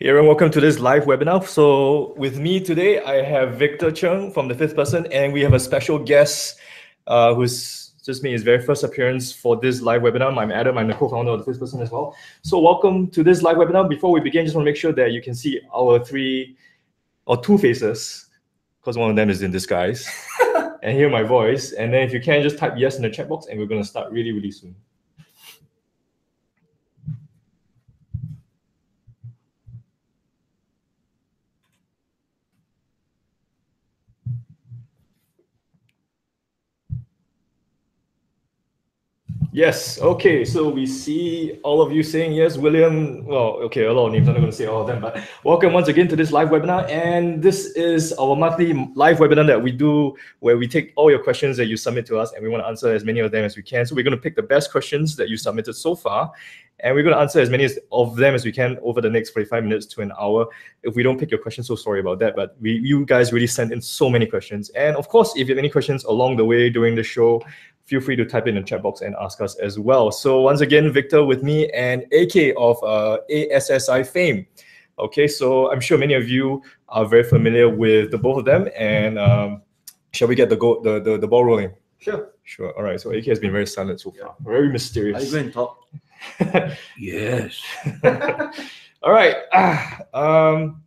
Hey everyone, welcome to this live webinar. So with me today, I have Victor Chung from The Fifth Person, and we have a special guest uh, who's just made his very first appearance for this live webinar. I'm Adam, I'm the co-founder of The Fifth Person as well. So welcome to this live webinar. Before we begin, just want to make sure that you can see our three or two faces, because one of them is in disguise, and hear my voice. And then if you can, just type yes in the chat box, and we're going to start really, really soon. Yes. Okay. So we see all of you saying yes. William. Well, okay, a lot of names. I'm not going to say all of them, but welcome once again to this live webinar. And this is our monthly live webinar that we do where we take all your questions that you submit to us and we want to answer as many of them as we can. So we're going to pick the best questions that you submitted so far. And we're going to answer as many of them as we can over the next 45 minutes to an hour. If we don't pick your question, so sorry about that. But we, you guys really sent in so many questions. And of course, if you have any questions along the way during the show, feel free to type in the chat box and ask us as well. So once again, Victor with me and AK of uh, ASSI fame. Okay, so I'm sure many of you are very familiar with the both of them. And um, shall we get the, go the, the, the ball rolling? Sure. Sure. All right. So AK has been very silent so far. Very mysterious. Are you going to talk? yes. All right. Ah, um,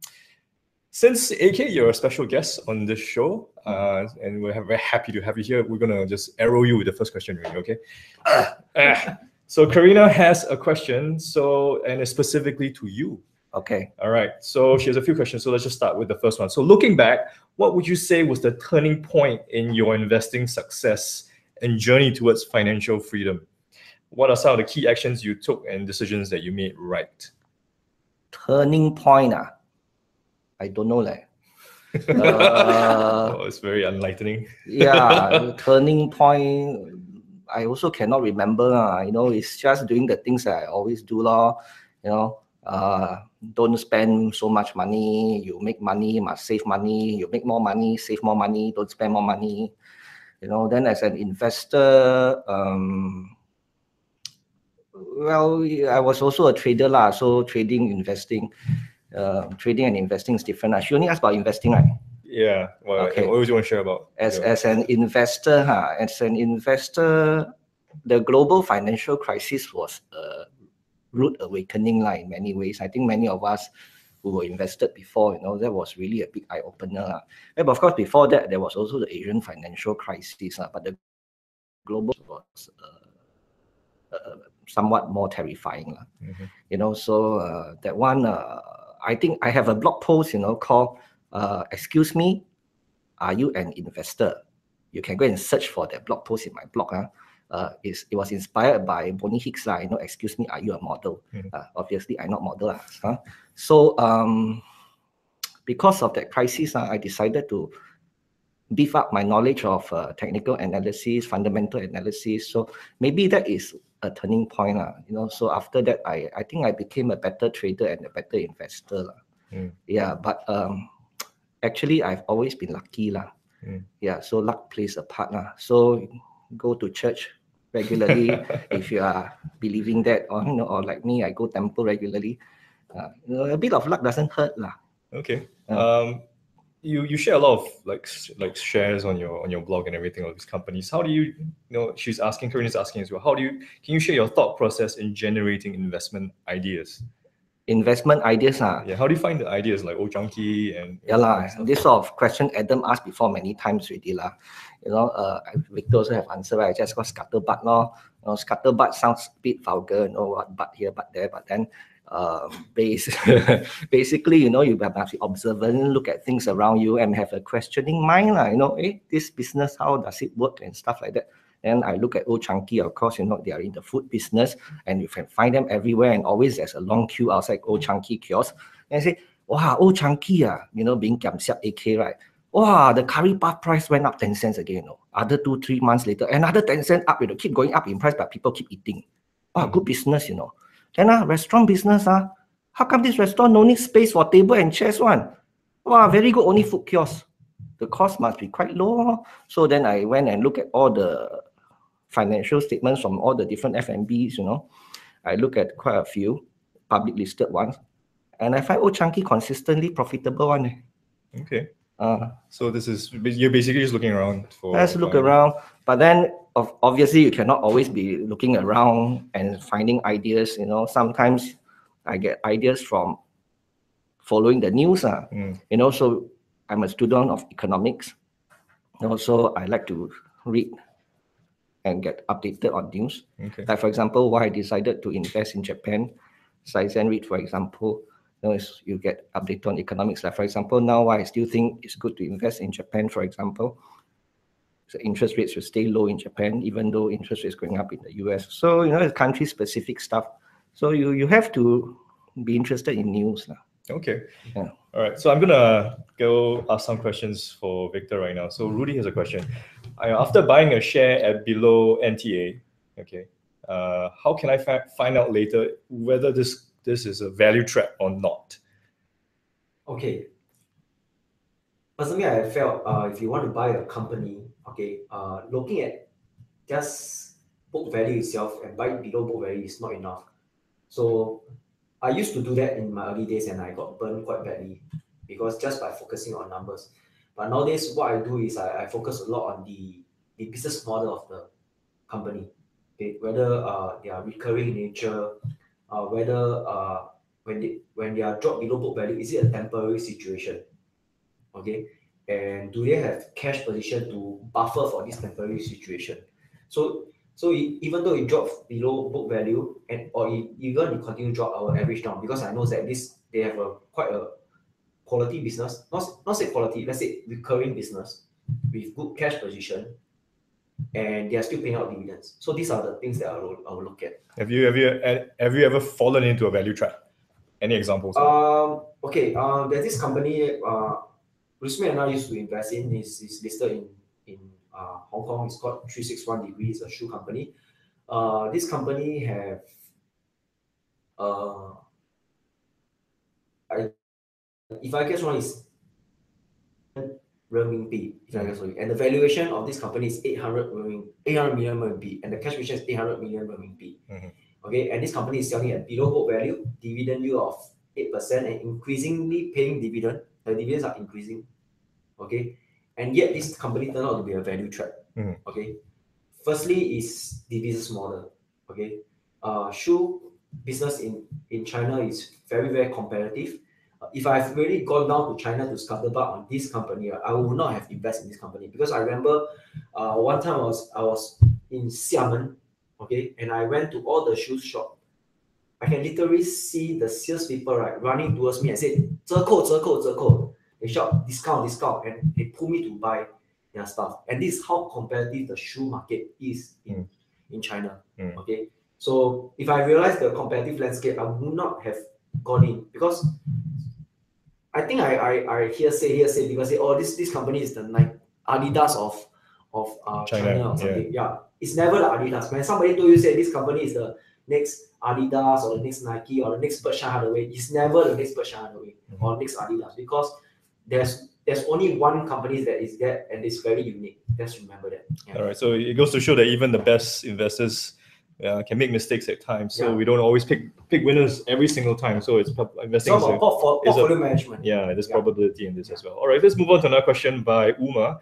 since AK, you're a special guest on this show, uh, and we're very happy to have you here. We're gonna just arrow you with the first question, really, okay? Uh, so Karina has a question, so and it's specifically to you. Okay. All right. So she has a few questions. So let's just start with the first one. So looking back, what would you say was the turning point in your investing success and journey towards financial freedom? What are some of the key actions you took and decisions that you made right? Turning point, ah. I don't know, like. Uh, oh, it's very enlightening. yeah, turning point. I also cannot remember. Uh, you know, it's just doing the things that I always do, lor. You know, uh, don't spend so much money. You make money, must save money. You make more money, save more money. Don't spend more money. You know, then as an investor, um, well, I was also a trader lah. So trading, investing uh, trading and investing is different. Uh. She only asked about investing, right? Yeah. Well, okay. what would you want to share about? As, yeah. as an investor, huh, as an investor, the global financial crisis was a rude awakening like, in many ways. I think many of us who were invested before, you know, that was really a big eye opener. Uh. But of course, before that, there was also the Asian financial crisis, uh, but the global was uh, uh, somewhat more terrifying. Uh. Mm-hmm. You know, so uh, that one, uh, I think I have a blog post, you know, called uh, "Excuse me, are you an investor?" You can go and search for that blog post in my blog. Huh? Uh, it was inspired by Bonnie Hicks, lah. You know, excuse me, are you a model? Mm-hmm. Uh, obviously, I'm not a model, huh? So, um, because of that crisis, uh, I decided to beef up my knowledge of uh, technical analysis, fundamental analysis. So maybe that is a turning point. Uh, you know, so after that, I, I think I became a better trader and a better investor. Mm. Yeah, but um, actually, I've always been lucky. La. Mm. Yeah, so luck plays a part. La. So go to church regularly if you are believing that, or, you know, or like me, I go temple regularly. Uh, you know, a bit of luck doesn't hurt. La. Okay. um, you you share a lot of like like shares on your on your blog and everything of these companies. How do you you know? She's asking, Corinne is asking as well. How do you can you share your thought process in generating investment ideas? Investment ideas, ah. Yeah. How do you find the ideas like Kee and yeah lah? This sort of question Adam asked before many times already lah. You know, uh, Victor also have answered. Right? I just got scuttlebutt, no. You know, scuttlebutt sounds a bit vulgar, you know what, but here, but there, but then um, base, basically, you know, you have to be observant, look at things around you, and have a questioning mind. Uh, you know, hey, this business, how does it work, and stuff like that. Then I look at Old Chang Kee, of course, you know, they are in the food business, and you can find them everywhere, and always there's a long queue outside Old Chang Kee kiosk. And I say, wow, Old Chang Kee, uh, you know, being Kiam Siap AK, right? Wow, the curry puff price went up 10 cents again. You know. Other two, three months later, another 10 cents up, you know, keep going up in price, but people keep eating. Oh, good business, you know. Then uh, restaurant business, uh, how come this restaurant no need space for table and chairs one? Wow, very good, only food kiosk. The cost must be quite low. So then I went and looked at all the financial statements from all the different F&Bs, you know. I look at quite a few public listed ones. and I find Old Chang Kee consistently profitable one. eh. Okay. Uh, So this is you're basically just looking around for. let's look around. But then, of, obviously, you cannot always be looking around and finding ideas. You know, sometimes I get ideas from following the news. Uh. Mm. You know, so I'm a student of economics. Also, I like to read and get updated on news. Okay. Like for example, why I decided to invest in Japan, Saizen REIT, for example, you, know, you get updated on economics. Like for example, now why I still think it's good to invest in Japan, for example. So interest rates will stay low in Japan, even though interest rates going up in the US. So you know, it's country specific stuff. So you you have to be interested in news. Now. Okay. Yeah. All right. So I'm gonna go ask some questions for Victor right now. So Rudy has a question. After buying a share at below NTA, okay, uh, how can I fi- find out later whether this this is a value trap or not? Okay. Personally, I felt uh, if you want to buy a company, okay, uh, looking at just book value itself and buy below book value is not enough. So I used to do that in my early days and I got burned quite badly because just by focusing on numbers. But nowadays, what I do is I, I focus a lot on the, the business model of the company. Okay, whether uh, they are recurring in nature, uh, whether uh, when they when they are dropped below book value, is it a temporary situation? Okay, and do they have cash position to buffer for this temporary situation? So so e- even though it drops below book value and or e- even it continue drop our average down because I know that this they have a quite a quality business, not not say quality, let's say recurring business with good cash position, and they are still paying out dividends. So these are the things that I will, I will look at. Have you have you have you ever fallen into a value trap? Any examples? Um, okay, um, there's this company, uh, Rusmin and I used to invest in, is, is listed in, in uh, Hong Kong, it's called 361 Degrees, a shoe company. Uh, this company have, uh, I, if I guess wrong, is renminbi, if I guess wrong, and the valuation of this company is 800 renminbi, 800 million renminbi, and the cash position is 800 million renminbi. Mhm. Okay, and this company is selling at below book value, dividend yield of 8%, and increasingly paying dividend. The dividends are increasing. Okay, and yet this company turned out to be a value trap. Mhm. Okay, firstly is the business model. Okay, uh, shoe business in, in China is very, very competitive. Uh, If I've really gone down to China to scuttlebutt on this company, uh, I would not have invested in this company because I remember uh, one time I was I was in Xiamen, okay, and I went to all the shoe shop. I can literally see the salespeople right running towards me and say, 折扣,折扣,折扣. They shout discount, discount, and they pull me to buy their stuff. And this is how competitive the shoe market is in, in China. Mm. Okay. So if I realize the competitive landscape, I would not have gone in because I think I I, I hear say hear say because say, oh this this company is the Nike Adidas of of uh, China, China, yeah. or something. Yeah. It's never the Adidas. When somebody told you say this company is the next Adidas or the next Nike or the next Berkshire Hathaway, it's never the next Berkshire Hathaway Mm-hmm. or next Adidas because there's there's only one company that is there and it's very unique. Just remember that. Yeah. All right. So it goes to show that even the best investors uh, can make mistakes at times. So Yeah. we don't always pick pick winners every single time. So it's prob- investing. Some is a- portfolio, portfolio management. yeah, there's Yeah. probability in this as well. All right, let's move on to another question by Uma.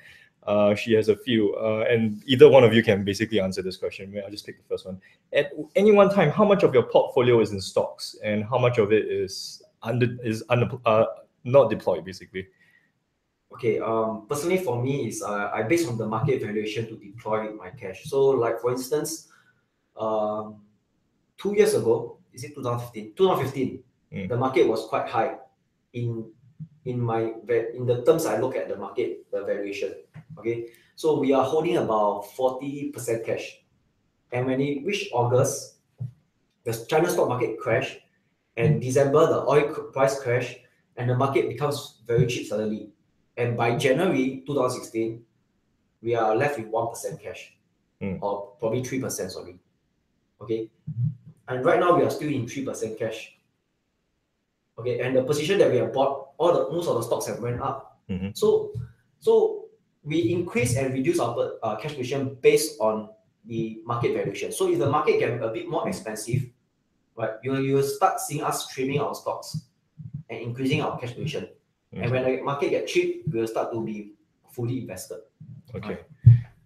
Uh, she has a few, uh, and either one of you can basically answer this question. I'll just pick the first one. At any one time, how much of your portfolio is in stocks, and how much of it is under is under uh, not deployed, basically? Okay, um, personally for me is uh, I based on the market valuation to deploy my cash. So like for instance, um, two years ago, is it 2015? 2015, Mm. the market was quite high in in my in the terms I look at the market the valuation. Okay, so we are holding about 40% cash. And when it reached August, the China stock market crashed, and December the oil price crashed, and the market becomes very cheap suddenly. And by January 2016, we are left with 1% cash, Mm. or probably 3%, sorry. Okay. And right now we are still in 3% cash. Okay, and the position that we have bought, all the most of the stocks have went up. Mhm. So so we increase and reduce our uh, cash position based on the market valuation. So if the market get a bit more expensive, right, you you will start seeing us trimming our stocks. and increasing our cash position. Mm. And when the market get cheap, we will start to be fully invested. Okay.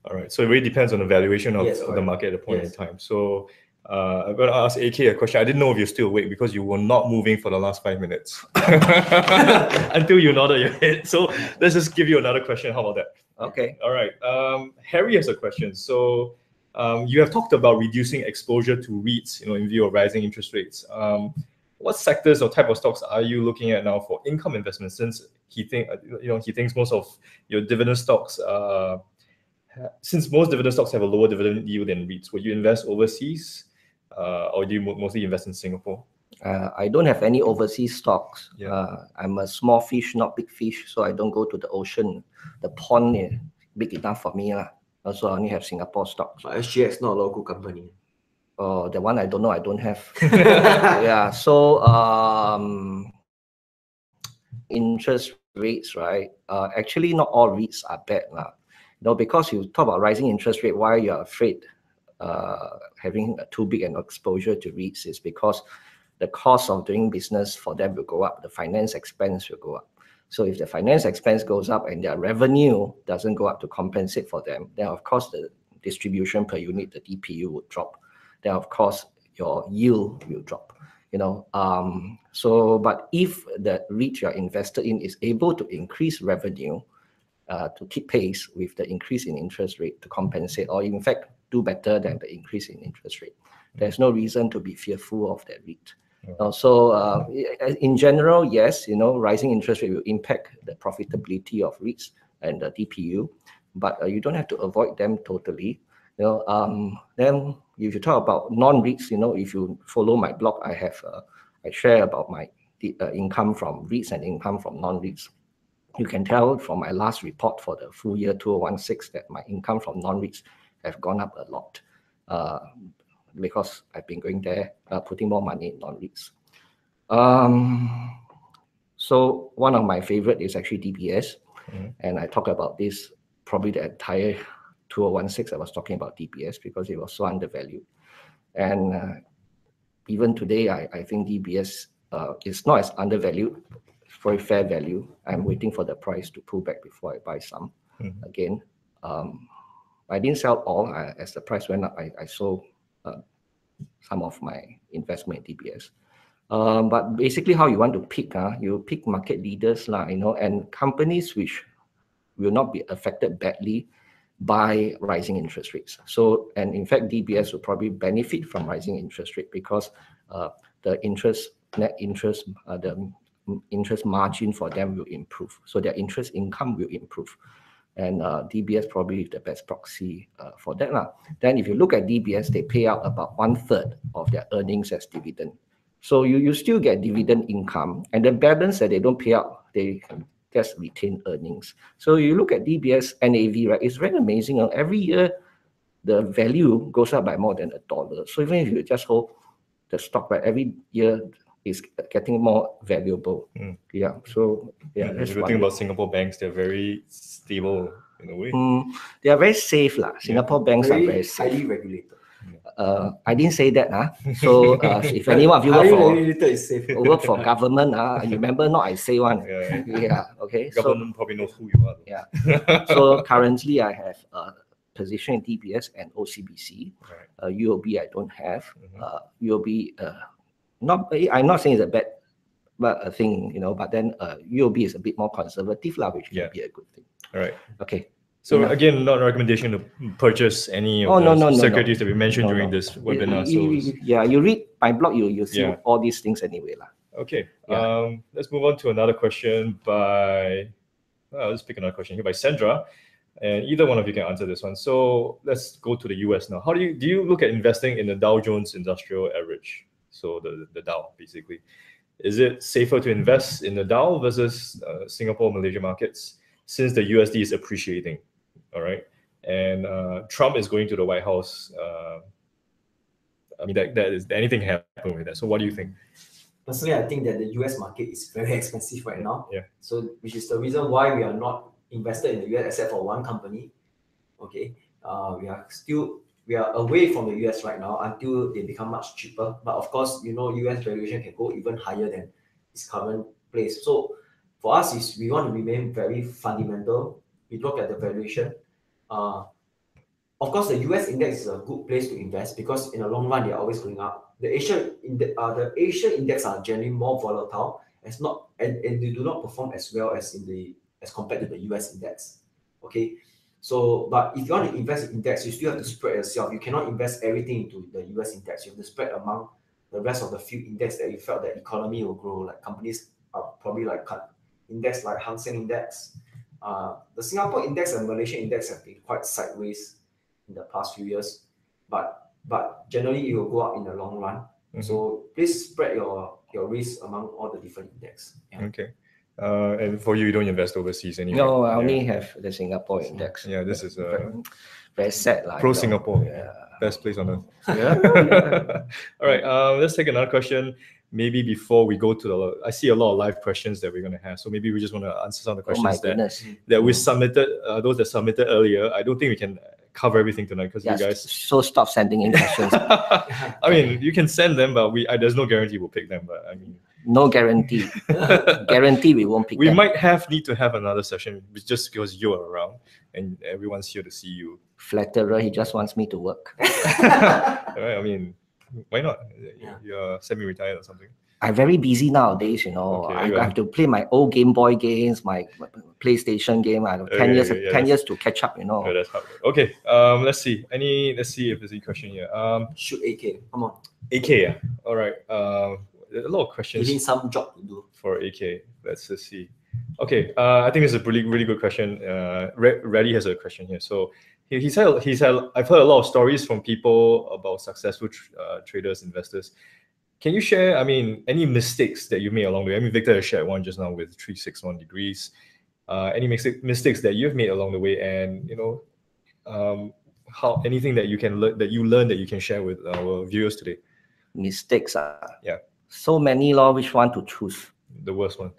All right. So it really depends on the valuation of, Yes, of the market at the point Yes. in time. So uh, I'm going to ask AK a question. I didn't know if you're still awake because you were not moving for the last five minutes until you nodded your head. So let's just give you another question. How about that? Okay. All right. Um, Harry has a question. So um, you have talked about reducing exposure to REITs, you know, in view of rising interest rates. Um, what sectors or type of stocks are you looking at now for income investments? Since he think, you know, he thinks most of your dividend stocks, uh, since most dividend stocks have a lower dividend yield than REITs, would you invest overseas, or do you mostly invest in Singapore? Uh, I don't have any overseas stocks. Yeah. Uh, I'm a small fish, not big fish, so I don't go to the ocean. The pond is big enough for me. lah. Also, I only have Singapore stocks. But SGX not a local company. Uh, the one I don't know, I don't have. yeah. So um, interest rates, right? Uh, actually, not all REITs are bad, lah. You know, because you talk about rising interest rate, why you're afraid uh, having too big an exposure to REITs is because the cost of doing business for them will go up, the finance expense will go up. So if the finance expense goes up and their revenue doesn't go up to compensate for them, then of course the distribution per unit, the DPU would drop. Then of course your yield will drop. You know, um, so but if the REIT you're invested in is able to increase revenue uh, to keep pace with the increase in interest rate to compensate, or in fact do better than the increase in interest rate, there's no reason to be fearful of that REIT. Uh, so uh, in general, yes, you know, rising interest rate will impact the profitability of REITs and the DPU, but uh, you don't have to avoid them totally. You know, um, then if you talk about non-REITs, you know, if you follow my blog, I have uh, I share about my uh, income from REITs and income from non-REITs. You can tell from my last report for the full year 2016 that my income from non-REITs have gone up a lot. Uh, because I've been going there, uh, putting more money in non-REITs. Um, so one of my favorite is actually DBS, Mhm. and I talk about this probably the entire 2016. I was talking about DBS because it was so undervalued, and uh, even today, I, I think DBS uh, is not as undervalued, for a fair value. I'm waiting for the price to pull back before I buy some Mhm. again. Um, I didn't sell all I, as the price went up. I, I sold uh, some of my investment in DBS. Um, but basically, how you want to pick, uh, you pick market leaders, lah, you know, and companies which will not be affected badly by rising interest rates. So, and in fact, DBS will probably benefit from rising interest rate because uh, the interest, net interest, uh, the interest margin for them will improve. So their interest income will improve. And uh, DBS probably is the best proxy uh, for that. lah. Then if you look at DBS, they pay out about one third of their earnings as dividend. So you, you still get dividend income and the balance that they don't pay out, they just retain earnings. So you look at DBS NAV, right? It's very amazing. uh, Every year, the value goes up by more than a dollar. So even if you just hold the stock, right, every year is getting more valuable. Mm. Yeah. So yeah, And that's if you think about Singapore banks, they're very stable in a way. Mm, they are very safe, lah. Singapore banks are Very very safe. highly regulated. Uh, I didn't say that, huh? So uh, if any one of you work highly for regulated is safe. work for government, uh, remember not I say one. Yeah. Yeah. Okay. So Government probably knows who you are. though. Yeah. so currently I have a position in DBS and OCBC. Right. Uh, UOB I don't have. Mhm. Uh, UOB uh, not I'm not saying it's a bad but a thing, you know, but then uh, UOB is a bit more conservative, lah, which Yeah. can be a good thing. All right. Okay. So Yeah. again, not a recommendation to purchase any of Oh, the no, no, no, no. securities that we mentioned No, during no. this webinar. You- you- So yeah, you read my blog, you you see Yeah. all these things anyway, lah. okay, Yeah. um, let's move on to another question by. Uh, let's pick another question here by Sandra, and either one of you can answer this one. So let's go to the U.S. now. How do you do you look at investing in the Dow Jones Industrial Average? So the the Dow basically. Is it safer to invest in the Dow versus uh, Singapore, Malaysia markets since the USD is appreciating? All right, and uh, Trump is going to the White House. Uh, I mean, that, that is anything happen with that. So, what do you think? Personally, I think that the US market is very expensive right now. Yeah. So, which is the reason why we are not invested in the US except for one company. Okay. Uh, we are still we are away from the US right now until they become much cheaper. But of course, you know, US valuation can go even higher than its current place. So for us is we want to remain very fundamental. We look at the valuation. Uh, of course, the US index is a good place to invest because in the long run they're always going up. The Asia inde- uh, the Asian index are generally more volatile, as not and, and they do not perform as well as in the as compared to the US index. Okay. So, but if you want to invest in index, you still have to spread yourself. You cannot invest everything into the US index. You have to spread among the rest of the few index that you felt that economy will grow. Like companies are probably like cut index like Hang Seng Index. Uh, the Singapore index and Malaysian index have been quite sideways in the past few years, but but generally it will go up in the long run. Mhm. So please spread your your risk among all the different index. Yeah. Okay. Uh, and for you, you don't invest overseas anymore. No, I Yeah. only have the Singapore index. Yeah, this is, uh, very, sad. Like, Pro. Singapore. Yeah. Best place on earth. Yeah, yeah. All right. Um, let's take another question. Maybe before we go to the, I see a lot of live questions that we're gonna have. So maybe we just want to answer some of the Oh questions that goodness. that we submitted. Uh, those that submitted earlier. I don't think we can cover everything tonight because Yeah, you guys. so stop sending in questions. I mean, you can send them, but we I, there's no guarantee we'll pick them. But I mean, No guarantee. guarantee we won't pick we them. might have need to have another session just because you're around and everyone's here to see you. Flatterer, he just wants me to work. Right? I mean, why not? Yeah. You're semi-retired or something. I'm very busy nowadays, you know. Okay, I, you I have to play my old Game Boy games, my PlayStation game. I have 10 years yeah, 10 years to catch up, you know. Oh, that's hard. Okay. Um, let's see. Any? Let's see if there's any question here. Um, Shoot AK. Come on. AK. Yeah. All right. Um, a lot of questions. Giving some job to do. for AK. Let's just see. Okay, uh, I think this is a really really good question. Uh, Re- Reddy has a question here. So he, he's had he's had I've heard a lot of stories from people about successful tr- uh, traders, investors. Can you share? I mean, any mistakes that you made along the way? I mean, Victor has shared one just now with three six one degrees. Uh, any mistake, mistakes that you've made along the way, and you know, um, how anything that you can learn that you learn that you can share with our viewers today. Mistakes. Uh, Yeah. So many law, which one to choose? The worst one.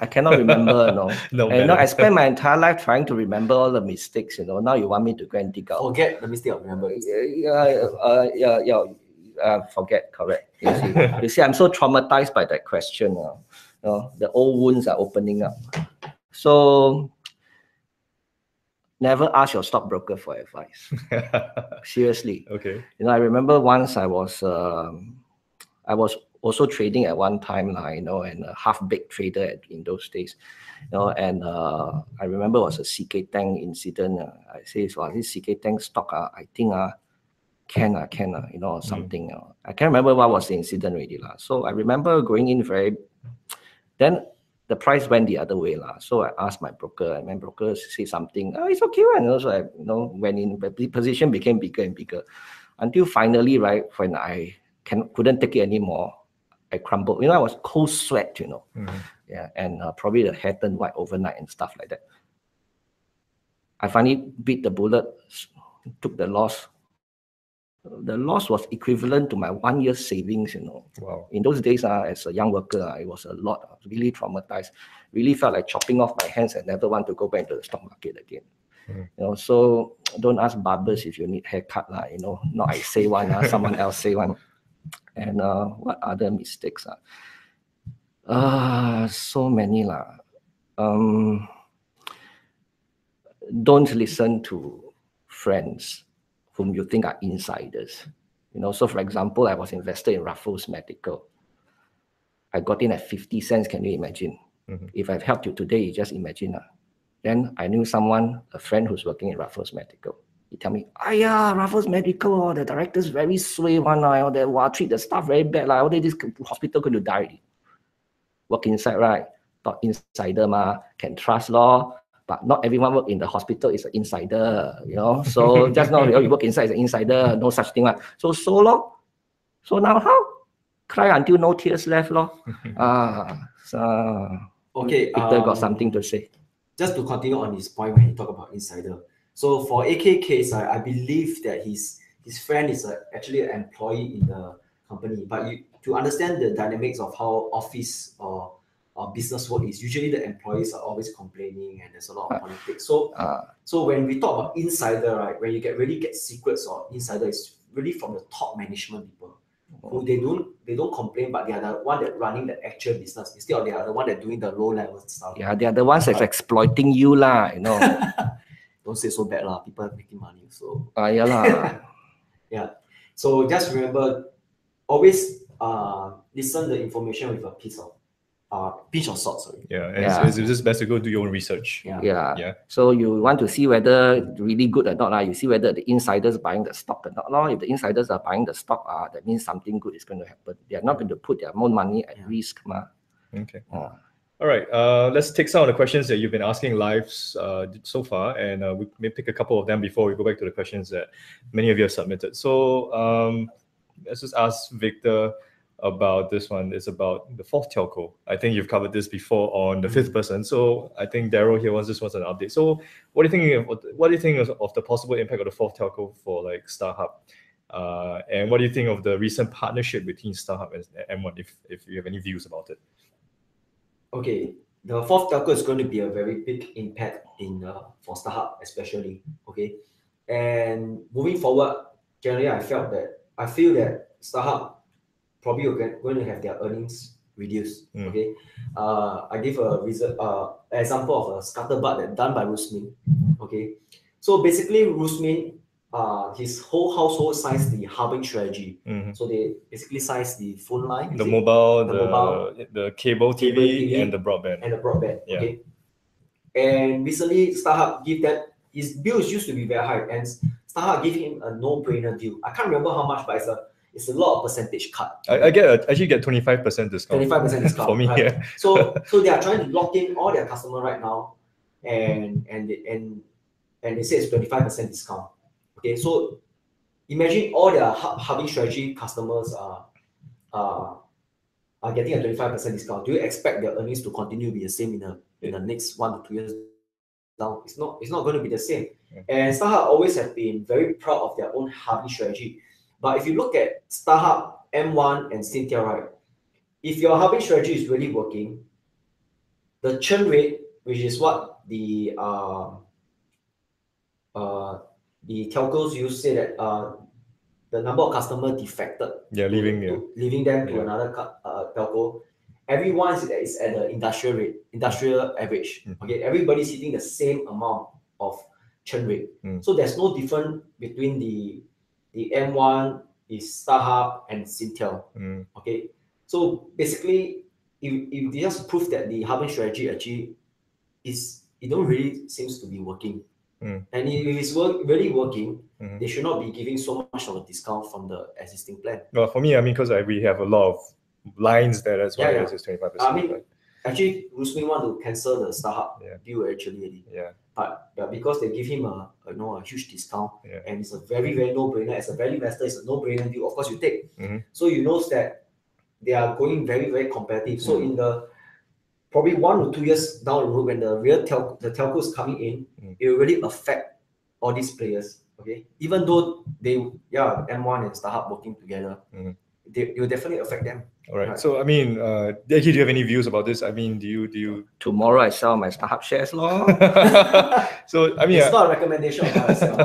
I cannot remember, no. No, And you know. I spent my entire life trying to remember all the mistakes, you know. Now you want me to go and dig out. Forget the mistake of remember. Yeah, uh, yeah, yeah. Uh, forget, correct. You see, you see, I'm so traumatized by that question. Uh, you know, the old wounds are opening up. So, never ask your stockbroker for advice. Seriously, okay. you know, I remember once I was, um, I was also trading at one time, lah, you know, and a half-baked trader at, in those days, you know, and uh, I remember it was a CK Tang incident. Uh, I say, so this CK Tang stock, uh, I think, uh, can, uh, can, uh, you know, or something. Uh, I can't remember what was the incident really, lah. So I remember going in very, then the price went the other way, lah. So I asked my broker, and my broker said something, oh, it's okay, and also I, you know, when in the position became bigger and bigger, until finally, right, when I can couldn't take it anymore, I crumbled. You know, I was cold sweat, you know, Mhm. yeah, and uh, probably the hair turned white overnight and stuff like that. I finally beat the bullet, took the loss. The loss was equivalent to my one year savings, you know Wow. in those days, uh, as a young worker, uh, it was a lot, uh, really traumatized. Really felt like chopping off my hands and never want to go back to the stock market again. Mm. You know, so don't ask barbers if you need haircut, lah. You know, not I say one, uh, someone else say one. And uh, what other mistakes? Uh? Uh, so many lah. Um, don't listen to friends whom you think are insiders. You know, so for example, I was invested in Raffles Medical. I got in at 50 cents. Can you imagine? Mhm. If I've helped you today, you just imagine. Uh. Then I knew someone, a friend who's working in Raffles Medical. He tell me, ah yeah, Raffles Medical, oh, the director's very sway one, uh, they wow, treat the staff very bad. Like, oh, they, this hospital going to die. already." Work inside, right? Thought insider ma, can trust law. But not everyone work in the hospital is an insider, you know. So just now you work inside is an insider, no such thing. lah. So so long. So now how? Cry until no tears left, lor. ah, so Okay. Peter um, got something to say. just to continue on his point when he talk about insider. So for AK case, I, I believe that his his friend is a, actually an employee in the company. But you to understand the dynamics of how office or or business world is, usually the employees are always complaining and there's a lot of politics. So Ah, so when we talk about insider, right, when you get really get secrets or insider, it's really from the top management people. who they don't they don't complain, but they are the one that running the actual business instead of they are the one that doing the low level stuff. Yeah, they are the ones that's exploiting you lah, you know. Don't say so bad lah. People are making money, so Ah, yeah lah. so just remember, always uh listen the information with a piece of uh pinch of salt. Sorry. Yeah, and Yeah. It's, it's just best to go do your own research. Yeah. Yeah. Yeah. So you want to see whether really good or not. lah. You see whether the insiders buying the stock or not. lah. If the insiders are buying the stock, uh, that means something good is going to happen. They are not going to put their own money at Yeah. risk. Ma. Okay. Ah. All right. Uh, let's take some of the questions that you've been asking live uh, so far, and uh, we may pick a couple of them before we go back to the questions that many of you have submitted. So um, let's just ask Victor about this one. It's about the fourth telco. I think you've covered this before on the fifth person. So I think Daryl here wants this wants an update. So what do you think? Of, what do you think of, of the possible impact of the fourth telco for like StarHub? Uh, and what do you think of the recent partnership between StarHub and M1? If if you have any views about it. Okay, the fourth telco is going to be a very big impact in uh, for StarHub especially. Okay, and moving forward, generally I felt that I feel that StarHub probably get, going to have their earnings reduced. Mm. Okay, uh, I give a reason, uh, example of a scuttlebutt that done by Rusmin. Okay, so basically Rusmin, uh, his whole household signs the hubbing strategy. Mhm. So they basically signs the phone line, the mobile, The the mobile. the cable TV, Cable TV. and the broadband. and the broadband. Yeah. Okay. And recently, StarHub give that his bills used to be very high, and StarHub gave him a no-brainer deal. I can't remember how much, but it's a it's a lot of percentage cut. I, I get a, actually get twenty five percent discount. Twenty five percent discount for me. right? Yeah. So so they are trying to lock in all their customer right now, and and and and they say it's twenty five percent discount. Okay, so imagine all their hubbing strategy customers are are are getting a twenty five percent discount. Do you expect their earnings to continue to be the same in the in the next one to two years? Now it's not it's not going to be the same. And StarHub always have been very proud of their own hubbing strategy. But if you look at StarHub, M1, and Singtel, right? If your hubbing strategy is really working, the churn rate, which is what the uh, uh, the telcos use, say that uh, the number of customer defected, Yeah, leaving to- yeah. leaving them to Yeah. another uh, telco. Everyone is, at the industrial rate, industrial average. Mhm. Okay, everybody's hitting the same amount of churn rate. Mm. So there's no difference between the the M1 is StarHub and Singtel. Mm, Okay, so basically, if, if they just prove that the hubbing strategy actually is it don't really seems to be working, Mm. and if it's work, really working, Mhm. they should not be giving so much of a discount from the existing plan. Well, for me, I mean, because we have a lot of lines there, as well Yeah, yeah. twenty five I percent. mean, actually, Rusmin want to cancel the StarHub Yeah. deal actually, already. yeah, but, but because they give him a, a you know a huge discount Yeah. and it's a very very no brainer as a value investor, it's a no brainer deal. Of course, you take. Mhm. So you know that they are going very very competitive. So Mm. in the probably one or two years down the road, when the real tel- the telcos coming in, Mm. it will really affect all these players. Okay, even though they yeah M1 and StarHub working together, Mhm. They it will definitely affect them. all right. Right. So, I mean, uh, Deji, do you have any views about this? I mean, do you do you? Tomorrow I sell my StarHub shares, lor. so, I mean, it's yeah. not a recommendation of myself.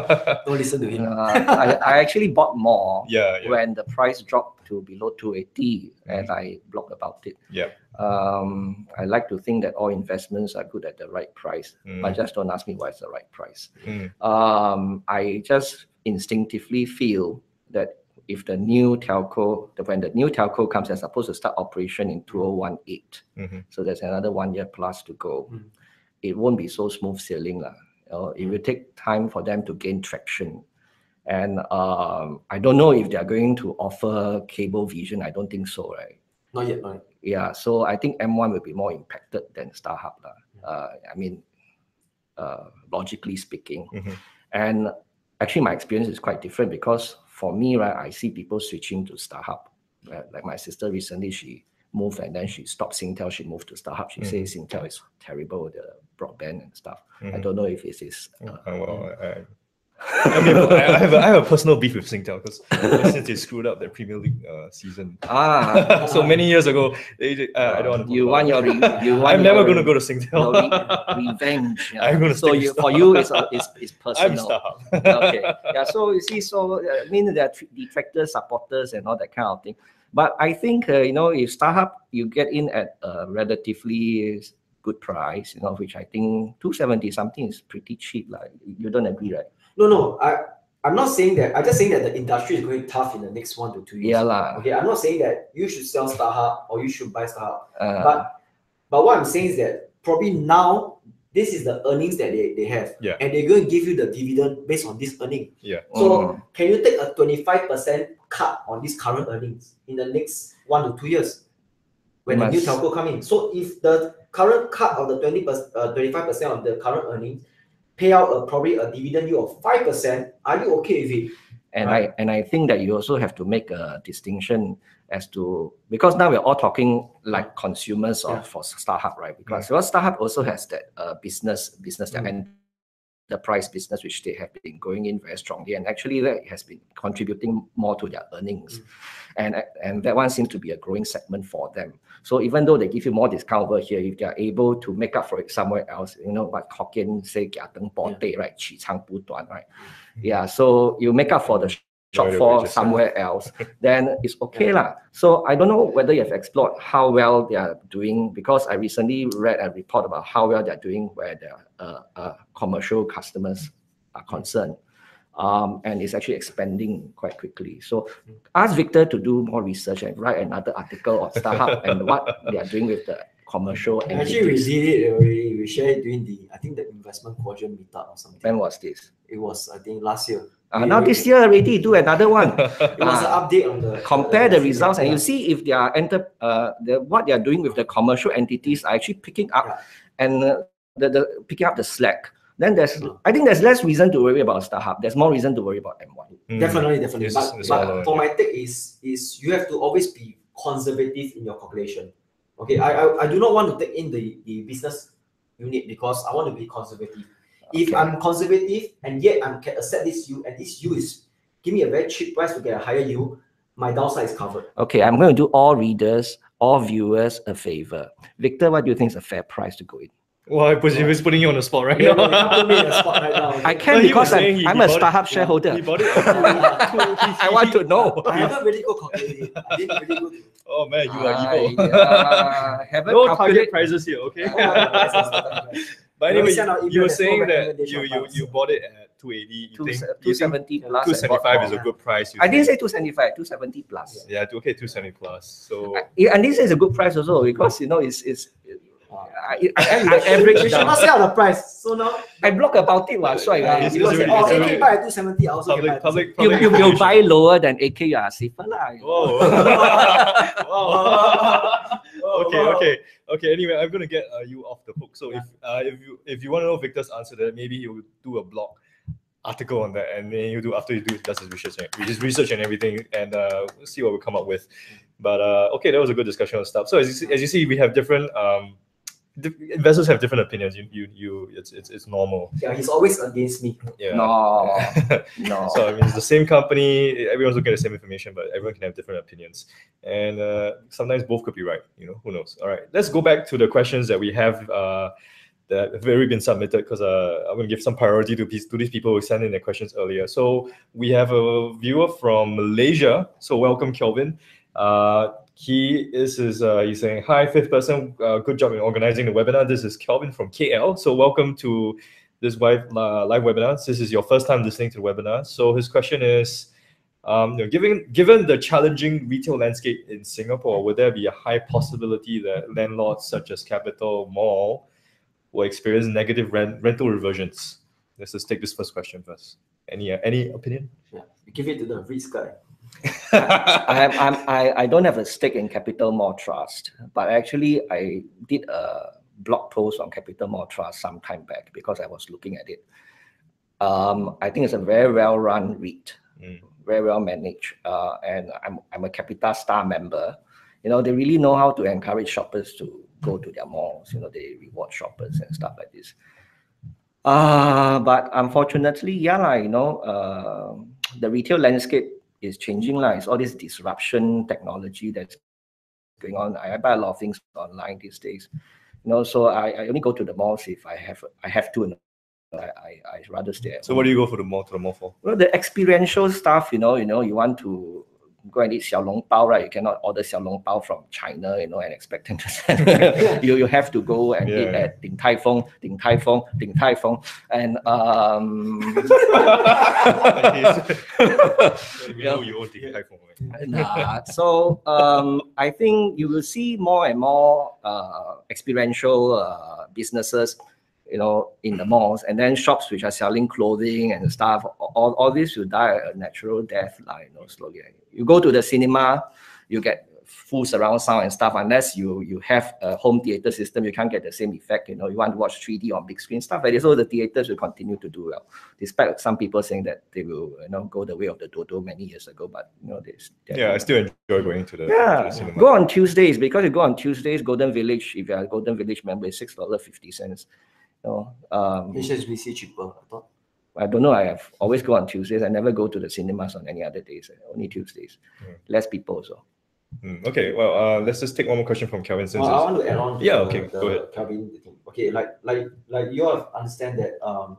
Don't listen to him. Uh, I, I actually bought more yeah, yeah, when the price dropped to below 280 and I blogged about it. Yeah. Um, I like to think that all investments are good at the right price, but Mm, just don't ask me what's the right price. mm, Um, I just instinctively feel that if the new telco, the- when the new telco comes, they're supposed to start operation in 2018. mhm. So there's another one year plus to go. Mm. It won't be so smooth sailing. lah. Uh, it will take time for them to gain traction. And um, I don't know if they are going to offer cable vision. I don't think so, right? Not yet, not yet. Yeah, so I think M1 will be more impacted than StarHub. lah. Uh, I mean, uh, logically speaking. Mhm. And actually, my experience is quite different because for me, right, I see people switching to StarHub. Uh, like my sister recently, she moved and then she stopped Singtel, she moved to StarHub. She says Singtel is terrible, the broadband and stuff. I Mhm. don't know if it is. Uh, Uh, well, I, I mean, I, have a, I have a personal beef with Singtel because since they screwed up their Premier League uh, season Ah, so many years ago, they, they- uh, I don't want to. you want your re- you want I'm never going to go to Singtel. re- revenge. yeah. I'm gonna so you, for you, it's, a- it's, it's I'm personal. Starhub. okay. Yeah. So you see, so uh, I mean, there are tr- detractors, supporters, and all that kind of thing. But I think uh, you know, if Starhub you get in at a relatively good price, you know, which I think two seventy something is pretty cheap. Like you don't agree, right? No, no, I I'm not saying that. I'm just saying that the industry is going tough in the next one to two years. Yeah lah. Okay, I'm not saying that you should sell StarHub or you should buy StarHub. Uh, But but what I'm saying is that probably now this is the earnings that they, they have. Yeah. And they're going to give you the dividend based on this earning. Yeah. So mm, can you take a 25% cut on this current earnings in the next one to two years when the new Must- telco come in? So if the current cut of the 20 uh, 25% of the current earnings pay out a, probably a dividend yield of 5%, are you okay with it? and Right. I and I think that you also have to make a distinction as to because now we're all talking like consumers of Yeah. for Starhub, right? Because because Starhub also has that uh, business business Mm the price business, which they have been going in very strongly. And actually, that has been contributing more to their earnings. Mm. And, and that one seems to be a growing segment for them. So even though they give you more discount over here, if they are able to make up for it somewhere else, you know, what Hokkien say, yeah. right? chi chang right? Mm. Yeah, so you make up for the Lower the shortfall wages. somewhere else then it's okay lah. so i don't know whether you have explored how well they are doing because i recently read a report about how well they're doing where their uh, uh, commercial customers are concerned um, and it's actually expanding quite quickly. So ask Victor to do more research and write another article on Starhub and what they are doing with the commercial Actually, we entities. did it already. We shared it during the, I think the investment quadrant meetup or something. When was this? It was, I think, last year. Uh, now this year already do another one. It was an update on the compare the results and you see if they are enter uh the what they are doing with the commercial entities are actually picking up Yeah. and uh, the, the picking up the slack then there's Mm. i think there's less reason to worry about starhub there's more reason to worry about m1 Mm. Definitely, definitely. It's- but it's but all for yeah. my take is is you have to always be conservative in your calculation. Okay, I I, I do not want to take in the, the business unit because I want to be conservative. If Okay. I'm conservative and yet I can accept this yield and this yield is give me a very cheap price to get a higher yield, my downside is covered. okay i'm going to do all readers all viewers a favor victor what do you think is a fair price to go in Well, I put, he was putting you on the spot right Yeah, now. you can't put me in a spot right now. i can No, because i'm, he- I'm he a bought it- starhub yeah, shareholder He bought it. at two- two- he- i want to know I haven't really go calculate it. I didn't really go Oh man, you are I, evil. uh, haven't no target prices here, okay? Yeah. But You anyway, you, email, you were there's no saying that you, you, you bought it at 280. You Two think, se- you think 270 plus 275 is a good price? you i didn't say 275 270 plus Yeah, okay, 270 plus. So I- yeah, and this is a good price also because you know it's it's Wow. I, I, I, I the average You should down. not say out the price. So now, I block about it, what, so I, Yeah, it's- you it's say, already- oh, it's AK already- buy at 270, I also can buy public, public, you, you, you buy lower than AK, you are safer lah. Whoa. Whoa. okay, okay, okay. Anyway, I'm gonna get uh, you off the hook. So if uh, if you if you want to know Victor's answer, then maybe he'll do a blog article on that, and then you do after you do does his research, and, his research and everything, and uh, we'll see what we come up with. But uh, okay, that was a good discussion on stuff. So as you see, as you see, we have different um, di- investors have different opinions. You you you, it's it's it's normal. Yeah, he's always against me. Yeah. No, no. So I mean, it's the same company. Everyone's looking at the same information, but everyone can have different opinions, and uh, sometimes both could be right. You know, who knows? All right, let's go back to the questions that we have uh, that have already been submitted because uh, I'm going to give some priority to these to these people who sent in their questions earlier. So we have a viewer from Malaysia. So welcome, Kelvin. Uh, he is is uh, he's saying hi fifth person uh, good job in organizing the webinar this is kelvin from kl so welcome to this live, uh, live webinar. This is your first time listening to the webinar. So his question is, um, you know, given given the challenging retail landscape in Singapore, would there be a high possibility that landlords such as CapitaMall will experience negative rent rental reversions? Let's just take this first question first. Any uh, any opinion? Yeah, give it to the rich guy. I have I'm, I I don't have a stake in CapitaMall Trust, but actually I did a blog post on CapitaMall Trust some time back because I was looking at it. Um, I think it's a very well run REIT, Mm. very well managed, uh, and I'm I'm a Capita Star member. You know they really know how to encourage shoppers to go to their malls. You know they reward shoppers and stuff like this. Uh, but unfortunately, yeah, you know, uh, the retail landscape is changing. Like, it's all this disruption technology that's going on. I, I buy a lot of things online these days. You know, so I, I only go to the malls if I have I have to. I, I, I rather stay at So what do you go for the mall to the mall for? well, the experiential stuff, you know, you know, you want to go and eat xiao long bao, right? You cannot order xiao long bao from China, you know, and expect them to send. you you have to go and eat Yeah. at Ding Tai Fung, Ding Tai Fung, Ding Tai Fung, and um, you know you own the iPhone, right? nah, so um, I think you will see more and more uh, experiential uh, businesses, you know, in the malls, and then shops which are selling clothing and stuff. All, all this will die a natural death, like you know, slowly. You go to the cinema, you get full surround sound and stuff. Unless you you have a home theater system, you can't get the same effect. You know, you want to watch 3D on big screen stuff like this. So the theaters will continue to do well, despite some people saying that they will, you know, go the way of the dodo many years ago. But you know, they're Yeah, I still enjoy going to the, to Yeah, the cinema. go on Tuesdays because you go on Tuesdays. Golden Village, if you're a Golden Village member, it's six dollar fifty cents. You know, um, HSBC cheaper, I thought. I don't know. I have always go on Tuesdays. I never go to the cinemas on any other days. eh, Only Tuesdays. Mm. Less people, so Mm, okay, well, uh, let's just take one more question from Kelvin since Well, I want to add on. to Yeah, the- okay, the go ahead. Calvin. Okay, like like like you all understand that um,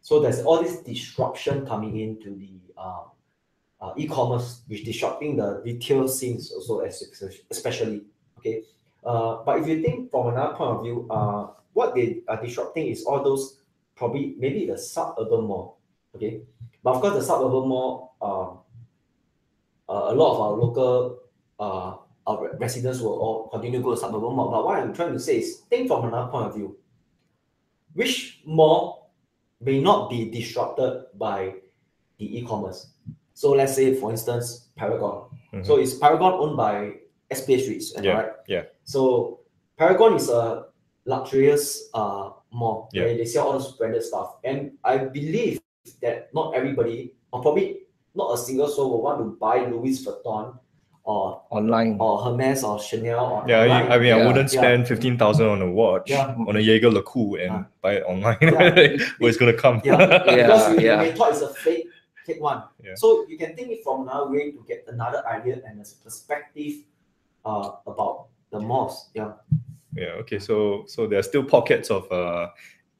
so there's all this disruption coming into the um, uh, e-commerce, which disrupting the retail scenes also especially. Okay, uh, but if you think from another point of view, uh, what they are disrupting is all those probably maybe the suburban mall. Okay, but of course the suburban mall, um, uh, a lot of our local uh, our residents will all continue to go to suburban mall. But what I'm trying to say is think from another point of view. Which mall may not be disrupted by the e-commerce? So let's say, for instance, Paragon. Mhm. So it's Paragon owned by SPH REITs, Yeah, right? yeah. So Paragon is a luxurious uh, mall Yeah. where they sell all those branded stuff. And I believe that not everybody, or probably not a single soul, will want to buy Louis Vuitton or online. or Hermes or Chanel or yeah, I, online. I mean, I wouldn't yeah. spend 15,000 on a watch, Yeah. on a Jaeger LeCoultre and Ah. buy it online Yeah. where it's going to come. Yeah, Yeah, because you, yeah. you may thought it's a fake, fake one. Yeah. So you can think it from another way to get another idea and a perspective uh, about the malls. Yeah. Yeah. Okay. So so there are still pockets of uh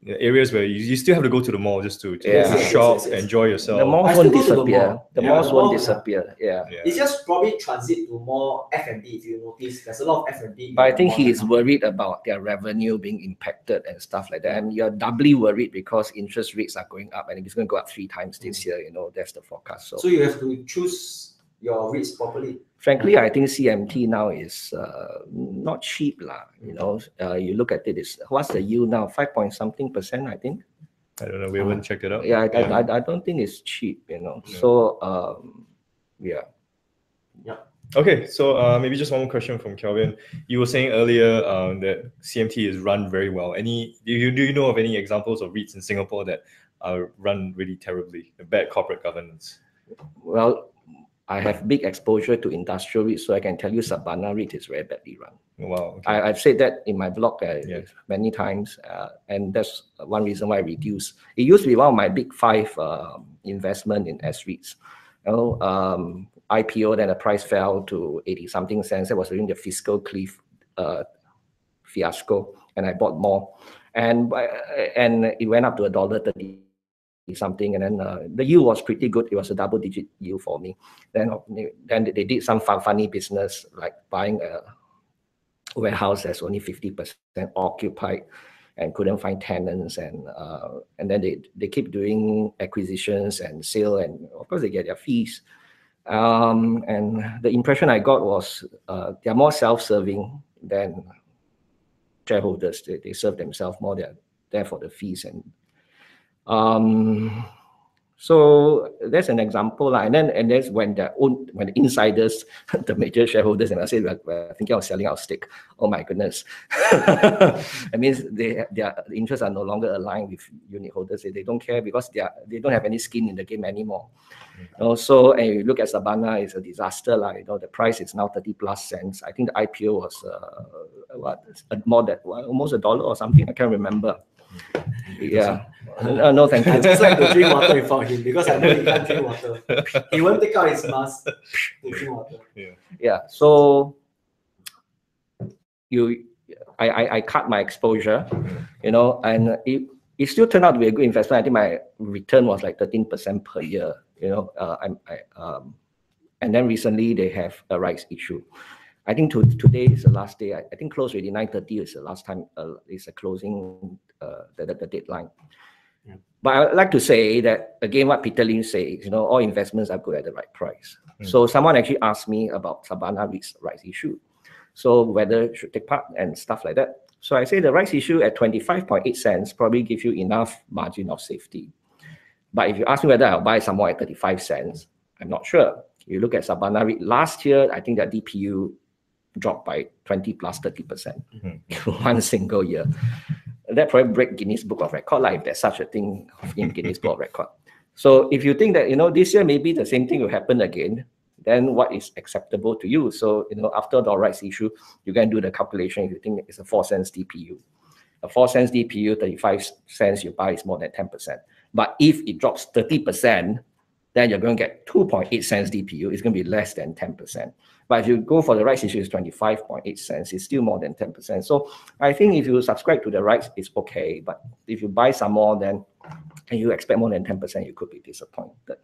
areas where you, you still have to go to the mall just to, to, Yeah. to Yes, yes, shop, yes, yes. enjoy yourself. the malls won't still go to the disappear. mall. The Yeah, malls the won't mall, disappear. Yeah. Yeah. It's just probably transit to more F and B. If you notice, there's a lot of F and B. But I think he is worried about their revenue being impacted and stuff like that. And you're doubly worried because interest rates are going up and it's going to go up three times this year. You know, that's the forecast. So, So you have to choose your REITs properly. Frankly, I think CMT now is uh, not cheap. lah. You know, uh, you look at it, it, is what's the yield now? Five point something percent, I think. I don't know. We haven't checked it out. Yeah, I, Yeah. I, I, I don't think it's cheap, you know. Yeah. So, um, yeah. Okay, so uh, maybe just one more question from Kelvin. You were saying earlier um, that CMT is run very well. Any do you do you know of any examples of REITs in Singapore that are run really terribly, bad corporate governance? Well, I have big exposure to industrial REIT, so I can tell you Sabana REIT is very badly run. Wow. Okay. I, I've said that in my blog uh, Yeah. many times, uh, and that's one reason why I reduced. It used to be one of my big five um investment in S REITs. You know, um, IPO, then the price fell to 80 something cents. That was during the fiscal cliff uh, fiasco, and I bought more. And and it went up to a dollar thirty something, and then uh, the yield was pretty good. It was a double digit yield for me. Then then they did some fun, funny business like buying a warehouse that's only 50% occupied and couldn't find tenants and uh, and then they, they keep doing acquisitions and sale and of course they get their fees um, and the impression i got was uh, they're more self-serving than shareholders they, they serve themselves more they're there for the fees and um, so that's an example, lah. and then and that's when the own when the insiders, the major shareholders, and I say we're, we're thinking of selling our stake. Oh my goodness, I mean, they their interests are no longer aligned with unit holders. They, they don't care because they are they don't have any skin in the game anymore. You know, so and you look at Sabana, it's a disaster, lah. You know, the price is now thirty plus cents. I think the IPO was uh, what more than almost a dollar or something. I can't remember. Yeah. No, no, thank I just like to drink water for him because I know he can't drink water. He won't take out his mask to drink water. Yeah. So you, I, I, I cut my exposure, you know, and it, it still turned out to be a good investment. I think my return was like 13% per year, you know, uh, I'm, I, um, and then recently they have a rights issue. I think to, today is the last day. I, I think close already. 9:30 is the last time. Uh, is a closing uh, the, the, the deadline. Yeah. But I'd like to say that again, what Peter Lin says, you know, all investments are good at the right price. Mm. So someone actually asked me about Sabana REIT's rights issue. So whether it should take part and stuff like that. So I say the rights issue at 25.8 cents probably gives you enough margin of safety. But if you ask me whether I'll buy some more at 35 cents, I'm not sure. You look at Sabana REIT last year, I think that DPU dropped by 20 30% Mhm. in one single year. That probably break Guinness Book of Record, like if there's such a thing in Guinness Book of Record. So if you think that, you know, this year maybe the same thing will happen again, then what is acceptable to you? So, you know, after the rights issue, you can do the calculation if you think it's a 4 cents DPU. A 4 cents DPU, 35 cents you buy is more than 10%. But if it drops 30%, then you're going to get 2.8 cents DPU. It's going to be less than 10%. But if you go for the rights issue, it's 25.8 cents. It's still more than 10%. So I think if you subscribe to the rights, it's okay. But if you buy some more, then and you expect more than 10%, you could be disappointed.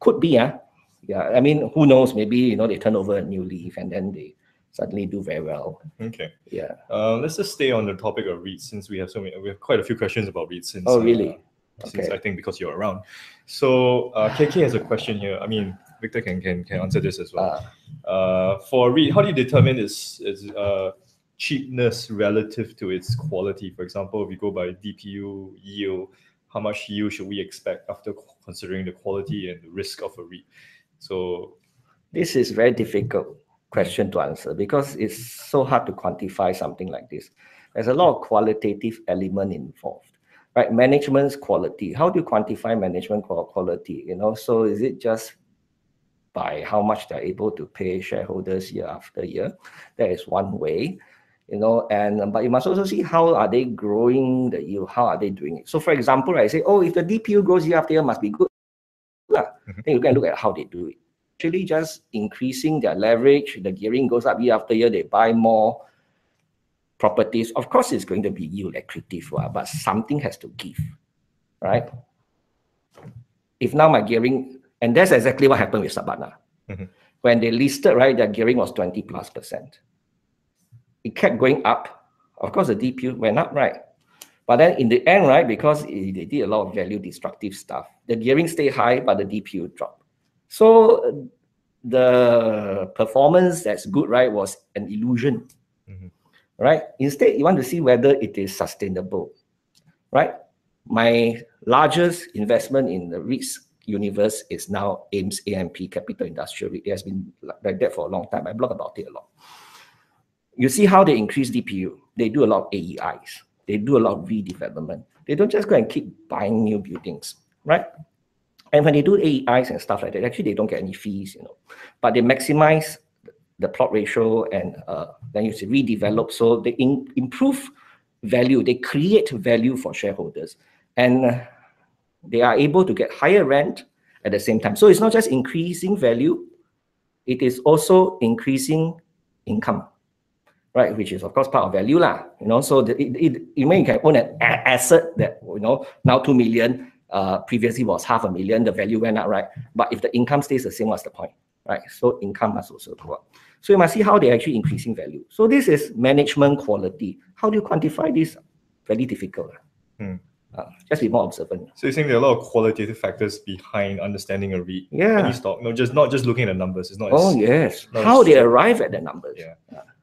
Could be, yeah. Yeah. I mean, who knows? Maybe, you know, they turn over a new leaf and then they suddenly do very well. Okay. Yeah. Uh, let's just stay on the topic of REITs since we have so many. We have quite a few questions about REITs since. Oh, uh, really? since Okay. I think because you're around. So uh, KK has a question here. I mean, Victor can can, can answer this as well. Uh, Uh, for REIT, how do you determine its its uh, cheapness relative to its quality? For example, if you go by DPU yield, how much yield should we expect after considering the quality and the risk of a REIT? So This is very difficult question to answer because it's so hard to quantify something like this. There's a lot of qualitative element involved, right? Management's quality. How do you quantify management qual- quality? You know, so is it just by how much they're able to pay shareholders year after year? That is one way, you know. And but you must also see how are they growing the yield? How are they doing it? So, for example, I say, oh, if the DPU grows year after year, must be good. lah. Mhm. Then you can look at how they do it actually just increasing their leverage. The gearing goes up year after year. They buy more properties. Of course, it's going to be yield accretive, uh, but something has to give, right? If now my gearing, and that's exactly what happened with Sabana. Mhm. When they listed, right, their gearing was 20 plus percent. It kept going up. Of course, the DPU went up, right? But then in the end, right, because it- they did a lot of value destructive stuff, the gearing stayed high, but the DPU dropped. So the performance that's good, right, was an illusion, Mhm. Right? Instead, you want to see whether it is sustainable, right? My largest investment in the REITs universe is now AIMS AMP Capital Industrial REIT. It has been like that for a long time. I blog about it a lot. You see how they increase DPU. They do a lot of AEIs. They do a lot of redevelopment. They don't just go and keep buying new buildings, right? And when they do AEIs and stuff like that, actually they don't get any fees, you know, but they maximize the plot ratio and uh, then you see redevelop. So they in, improve value. They create value for shareholders, and uh, they are able to get higher rent at the same time. So it's not just increasing value; it is also increasing income right? Which is of course part of value lah. You know, so the, it, it, you mean you can own an asset that you know now two million, uh, previously was half a million. The value went up, right? But if the income stays the same, what's the point, right? So income must also go up. So you must see how they're actually increasing value. So this is management quality. How do you quantify this? Very difficult. Hmm. Uh, just be more observant. so you're saying there are a lot of qualitative factors behind understanding a REIT. Yeah. Any stock, no, just not just looking at the numbers. It's not. Oh as, yes. no, How it's they arrive at the numbers. Yeah.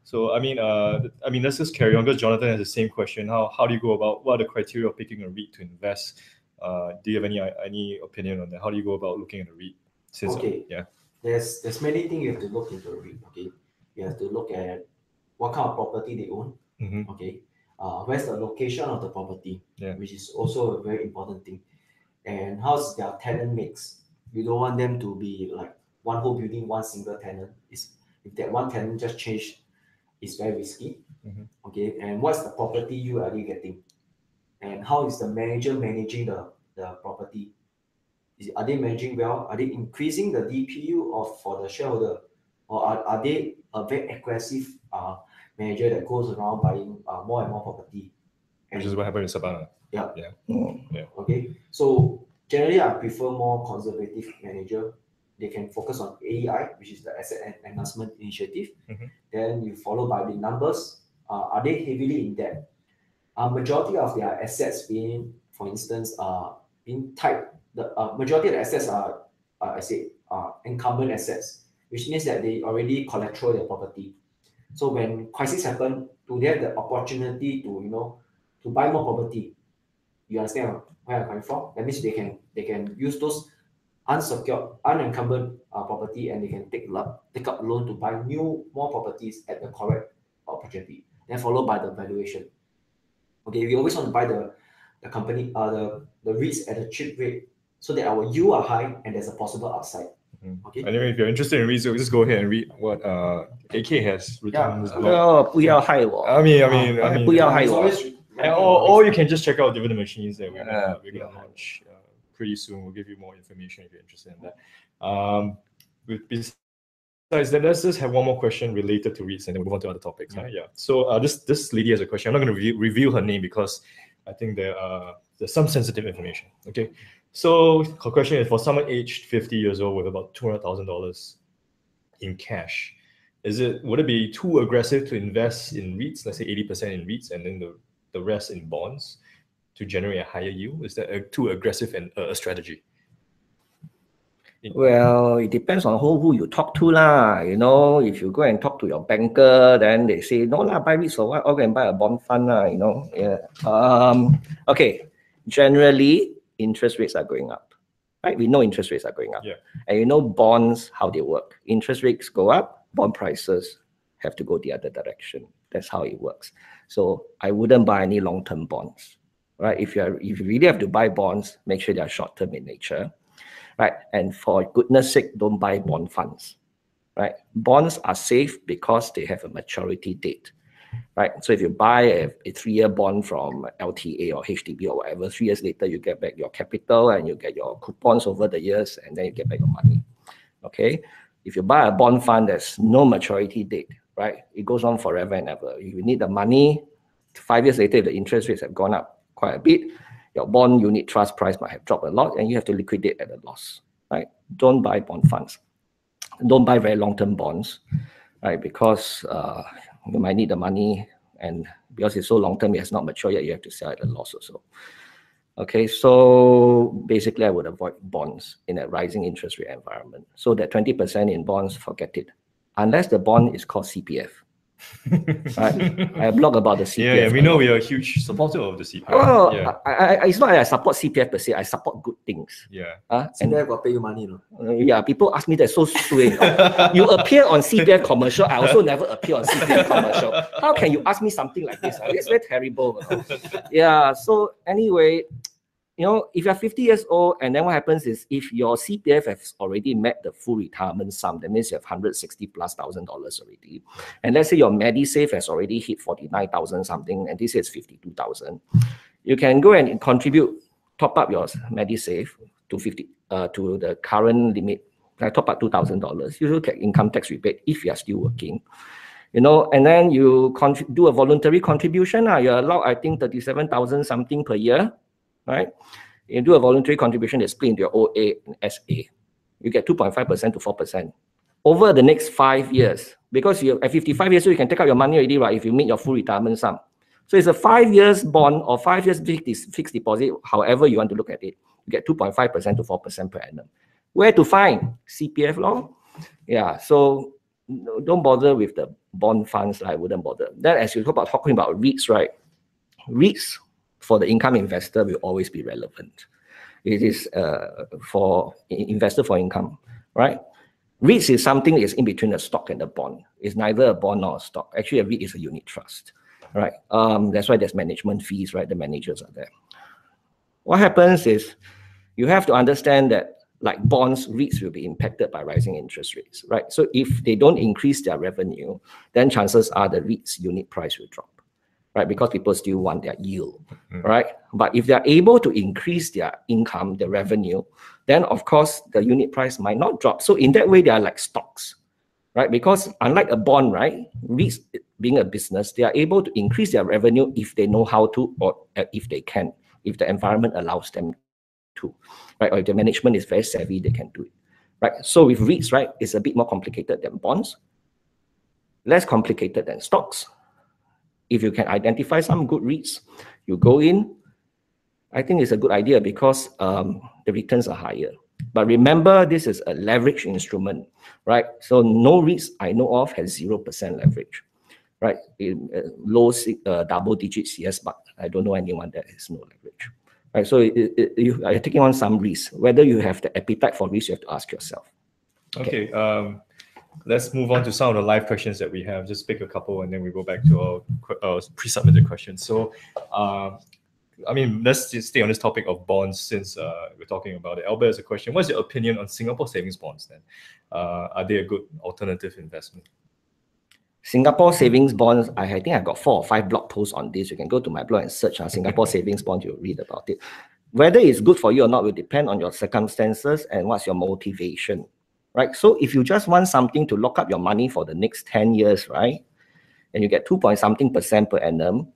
So I mean, uh, I mean, let's just carry on because Jonathan has the same question. How how do you go about what are the criteria of picking a REIT to invest? Uh, do you have any any opinion on that? How do you go about looking at a REIT? Since Okay. yeah, There's there's many things you have to look into a REIT. Okay, you have to look at what kind of property they own. Mhm. Okay, uh, where's the location of the property? Yeah. which is also a very important thing. And how's their tenant mix? You don't want them to be like one whole building, one single tenant. Is if that one tenant just change, it's very risky. Mhm. Okay, and what's the property you are you getting? and how is the manager managing the, the property. Is, are they managing well? Are they increasing the DPU of for the shareholder? Or are, are they a very aggressive uh, manager that goes around buying uh, more and more property? Which is what happened in Sabana. Mm. Yeah. Okay, so generally I prefer more conservative manager. They can focus on AEI, which is the Asset En- Enhancement Initiative. Mhm. Then you follow by the numbers. Uh, are they heavily in debt? A majority of their assets being, for instance, uh, being tied. The uh, majority of the assets are, uh, I say, uh, incumbent assets, which means that they already collateral their property. So when crisis happen, do they have the opportunity to you know to buy more property? You understand where I'm coming from? That means they can they can use those unsecured, unencumbered uh, property and they can take lo- take up loan to buy new more properties at the correct opportunity. Then followed by the valuation. Okay, we always want to buy the the company uh the the REITs at a cheap rate so that our U are high and there's a possible upside. Mm-hmm. Okay. Anyway, if you're interested in research, just go ahead and read what uh, AK has written yeah. on uh, we are high. I mean, I mean, uh, I mean high. And, or, or you can just check out Dividend Machines that we're, uh, we're going to launch uh, pretty soon. We'll give you more information if you're interested in that. Um, with, besides that, let's just have one more question related to REITs, and then move on to other topics. Yeah. Huh? yeah. So uh, this this lady has a question. I'm not going to re reveal her name because I think there are there's some sensitive information. Okay. So her question is for someone aged 50 years old with about two hundred thousand dollars in cash. Is it would it be too aggressive to invest in REITs, let's say 80% in REITs and then the, the rest in bonds to generate a higher yield? Is that a, too aggressive and uh, a strategy? Well, it depends on who, who you talk to lah. You know, if you go and talk to your banker, then they say no lah, buy REITs or what? Or go and buy a bond fund lah. You know, yeah. Um. Okay. Generally, interest rates are going up, right? We know interest rates are going up. Yeah. And you know bonds how they work. Interest rates go up, bond prices have to go the other direction. That's how it works. So I wouldn't buy any long-term bonds, right? If you are, if you really have to buy bonds, make sure they are short-term in nature right? And for goodness sake, don't buy bond funds, right? Bonds are safe because they have a maturity date, right? So if you buy a, a three-year bond from LTA or HDB or whatever, three years later you get back your capital and you get your coupons over the years, and then you get back your money. Okay. If you buy a bond fund, there's no maturity date, right? It goes on forever and ever. If you need the money, five years later, the interest rates have gone up quite a bit, your bond unit trust price might have dropped a lot and you have to liquidate at a loss, right? Don't buy bond funds. Don't buy very long-term bonds, right? Because uh, you might need the money and because it's so long-term, it has not matured yet, you have to sell at a loss also. Okay, so basically I would avoid bonds in a rising interest rate environment. So that 20% in bonds, forget it. Unless the bond is called CPF. Right. I blog about the CPF. yeah, yeah, we know lot. we are a huge supporter of the CPF. Oh, yeah, I, I, it's not that I support CPF per se. I support good things. yeah. Uh, and CPF got pay you money, no? uh, yeah, people ask me that so sway. you you appear on CPF commercial. I also never appear on CPF commercial. How can you ask me something like this? Uh, It's very terrible. you know. yeah. So anyway, you know, if you're 50 years old, and then what happens is if your CPF has already met the full retirement sum, that means you have 160 plus thousand dollars already. And let's say your MediSave has already hit 49,000 something, and this is 52,000. You can go and contribute, top up your MediSave to 50 uh, to the current limit, like top up $2,000. You look at income tax rebate if you are still working. You know, and then you do a voluntary contribution. Uh, you're allowed, I think, 37,000 something per year, right? You do a voluntary contribution that's split into your OA and SA. You get 2.5% to 4%. Over the next five years, because you're at 55 years, so you can take out your money already, right? If you meet your full retirement sum. So it's a five years bond or five years fixed fixed deposit, however you want to look at it. You get 2.5% to 4% per annum. Where to find? CPF law? Yeah, so don't bother with the bond funds. I wouldn't bother. Then as you talk about talking about REITs, right? REITs for the income investor will always be relevant. It is uh, for investor for income, right? REITs is something is in between a stock and a bond. It's neither a bond nor a stock. Actually, a REIT is a unit trust, right? Um, that's why there's management fees, right? The managers are there. What happens is you have to understand that like bonds, REITs will be impacted by rising interest rates, right? So if they don't increase their revenue, then chances are the REITs unit price will drop. Right? Because people still want their yield, Mm. right? But if they're able to increase their income, their revenue, then of course the unit price might not drop. So in that way, they are like stocks, right? Because unlike a bond, right, REITs being a business, they are able to increase their revenue if they know how to or uh, if they can, if the environment allows them to, right? Or if the management is very savvy, they can do it, right? So with REITs, right, it's a bit more complicated than bonds, less complicated than stocks. If you can identify some good REITs, you go in. I think it's a good idea because um, the returns are higher. But remember, this is a leverage instrument, right? So no REITs I know of has zero percent leverage, right? In uh, low uh, double digits, yes, but I don't know anyone that has no leverage, right? So it, it, you are taking on some risk. Whether you have the appetite for risk, you have to ask yourself. Okay. Um, let's move on to some of the live questions that we have. Just pick a couple, and then we go back to our, our pre-submitted questions. So, um, I mean, let's stay on this topic of bonds since uh, we're talking about it. Albert has a question. What's your opinion on Singapore savings bonds? Then, uh, are they a good alternative investment? Singapore savings bonds, I, think I got four or five blog posts on this. You can go to my blog and search uh, Singapore savings bond, you'll read about it. Whether it's good for you or not will depend on your circumstances and what's your motivation, right? So if you just want something to lock up your money for the next 10 years, right? And you get 2 point something percent per annum,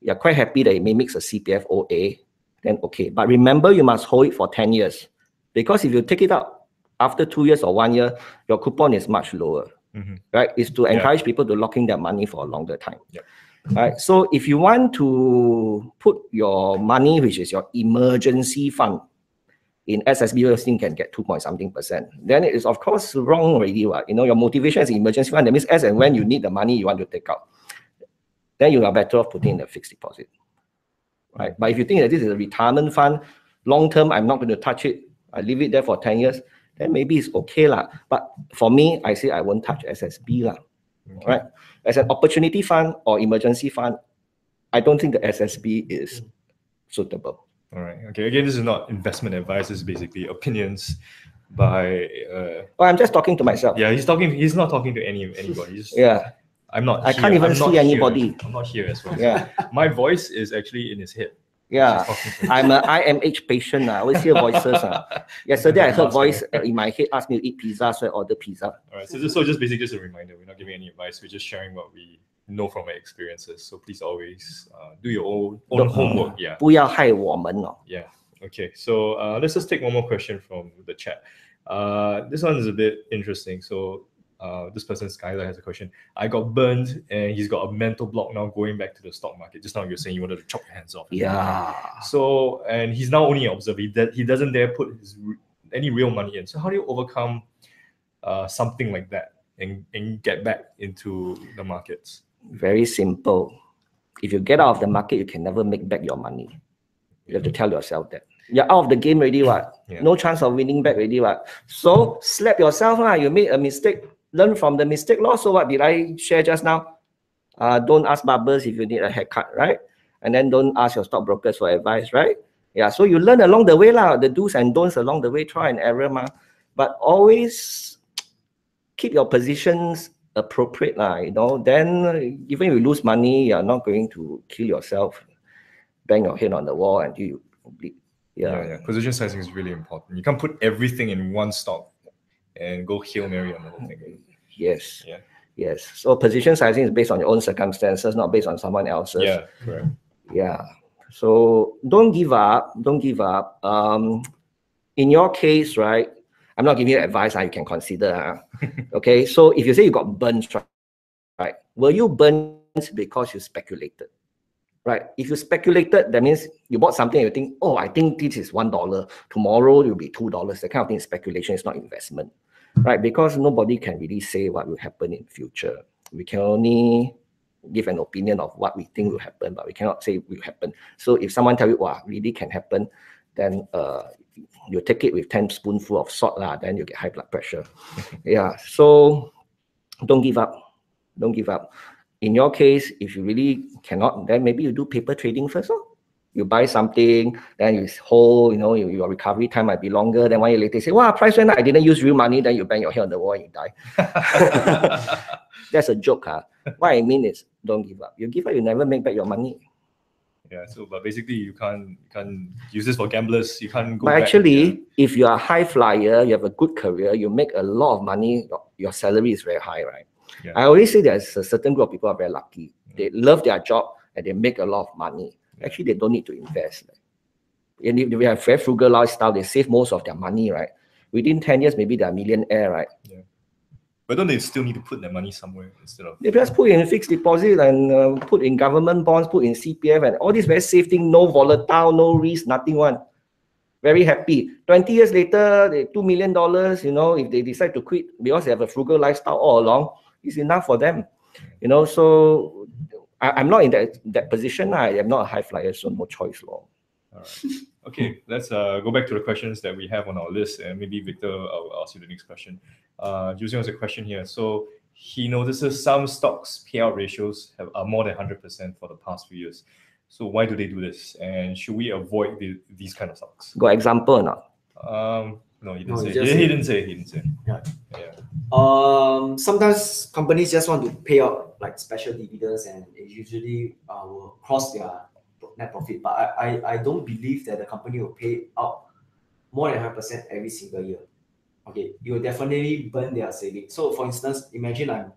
you're quite happy that it may mix a CPF OA, then okay. But remember, you must hold it for 10 years. Because if you take it out after two years or one year, your coupon is much lower Mhm. right? Is to Yeah. encourage people to lock in their money for a longer time. Yep. Right. So if you want to put your money, which is your emergency fund, in SSB, you can get two point something percent. Then it is of course wrong already. What you know, your motivation is emergency fund. That means as and when you need the money, you want to take out. Then you are better off putting in a fixed deposit. Right. But if you think that this is a retirement fund, long term, I'm not going to touch it. I leave it there for 10 years, then maybe it's okay. lah. But for me, I say I won't touch SSB. lah. Okay. Right. As an opportunity fund or emergency fund, I don't think the SSB is suitable. All right. Okay. Again, this is not investment advice. This is basically opinions by. Uh, Well, I'm just talking to myself. yeah, he's talking. He's not talking to any anybody. He's, Yeah. I'm not. I here. can't even I'm see here. anybody. I'm not here as well. Yeah. My voice is actually in his head. Yeah. He's talking to me. I'm a IMH patient. ah. I always hear voices. ah. Yesterday, I heard voice uh, in my head ask me to eat pizza, so I ordered pizza. All right. So just, so just basically just a reminder. We're not giving any advice. We're just sharing what we know from our experiences. So please always uh, do your own own The- homework. Yeah. 不要害我们哦。 Yeah. Okay. So uh, let's just take one more question from the chat. Uh, this one is a bit interesting. So uh, this person Skylar has a question. I got burned, and he's got a mental block now going back to the stock market. Just now you were saying you wanted to chop your hands off. Yeah. So and he's now only an observer. He, that he doesn't dare put his re- any real money in. So how do you overcome uh, something like that and, and get back into the markets? Very simple. If you get out of the market, you can never make back your money. You have to tell yourself that. You're out of the game already, what? Yeah. No chance of winning back already, what? So slap yourself, lah. You made a mistake. Learn from the mistake, law. So what did I share just now? Uh, don't ask barbers if you need a haircut, right? And then don't ask your stockbrokers for advice, right? Yeah. So you learn along the way, lah. The do's and don'ts along the way, try and error, ma. But always keep your positions appropriate, lah. You know, then even if you lose money, you're not going to kill yourself, bang your head on the wall until you bleed. Yeah, Yeah. yeah. Position sizing is really important. You can't put everything in one stock and go hail mary on the whole thing. Yes. Yeah. Yes. So position sizing is based on your own circumstances, not based on someone else's. Yeah, correct. Yeah. So don't give up. Don't give up. Um, in your case, right? I'm not giving you advice. ah, you can consider. ah. okay. So if you say you got burnt, right? Were you burnt because you speculated? Right. If you speculated, that means you bought something. You think, oh, I think this is one dollar. Tomorrow it will be two dollars. That kind of thing is speculation. It's not investment, right? Because nobody can really say what will happen in future. We can only give an opinion of what we think will happen, but we cannot say will happen. So if someone tell you, wow, really can happen, then uh, you take it with 10 spoonful of salt, lah, then you get high blood pressure. yeah. So don't give up. Don't give up. In your case, if you really cannot, then maybe you do paper trading first. Oh. You buy something, then you hold, you know, your, your recovery time might be longer. Then one year later, you say, wow, price went up, I didn't use real money. Then you bang your head on the wall and you die. That's a joke. Huh? What I mean is, don't give up. You give up, you never make back your money. Yeah. So, but basically, you can't you can't use this for gamblers. You can't go. But back, actually, yeah. if you are a high flyer, you have a good career, you make a lot of money, your, your salary is very high, right? Yeah. I always say there's a certain group of people are very lucky. They love their job and they make a lot of money. Yeah. Actually, they don't need to invest. And if they have very frugal lifestyle, they save most of their money, right? Within 10 years, maybe they're a millionaire, right? But don't they still need to put their money somewhere instead of They just put in fixed deposit and uh, put in government bonds, put in CPF and all these very safe thing, no volatile, no risk, nothing one. Very happy. 20 years later, they $2 million, you know, if they decide to quit because they have a frugal lifestyle all along, it's enough for them. You know, so I, I'm not in that, that position. I am not a high flyer, so no choice. Law. All right. Okay, let's uh, go back to the questions that we have on our list, and maybe Victor, I'll ask you the next question. Uh, Jusian has a question here. So he notices some stocks payout ratios have are more than hundred percent for the past few years. So why do they do this? And should we avoid the, these kind of stocks? Got example or not? Um, no, he didn't No, say. he He, just he didn't say. He didn't say. Yeah. Yeah. Um, sometimes companies just want to pay out like special dividends and it usually uh, will cross their net profit. But I, I, I don't believe that the company will pay out more than 100% every single year. Okay, you will definitely burn their savings. So for instance, imagine I'm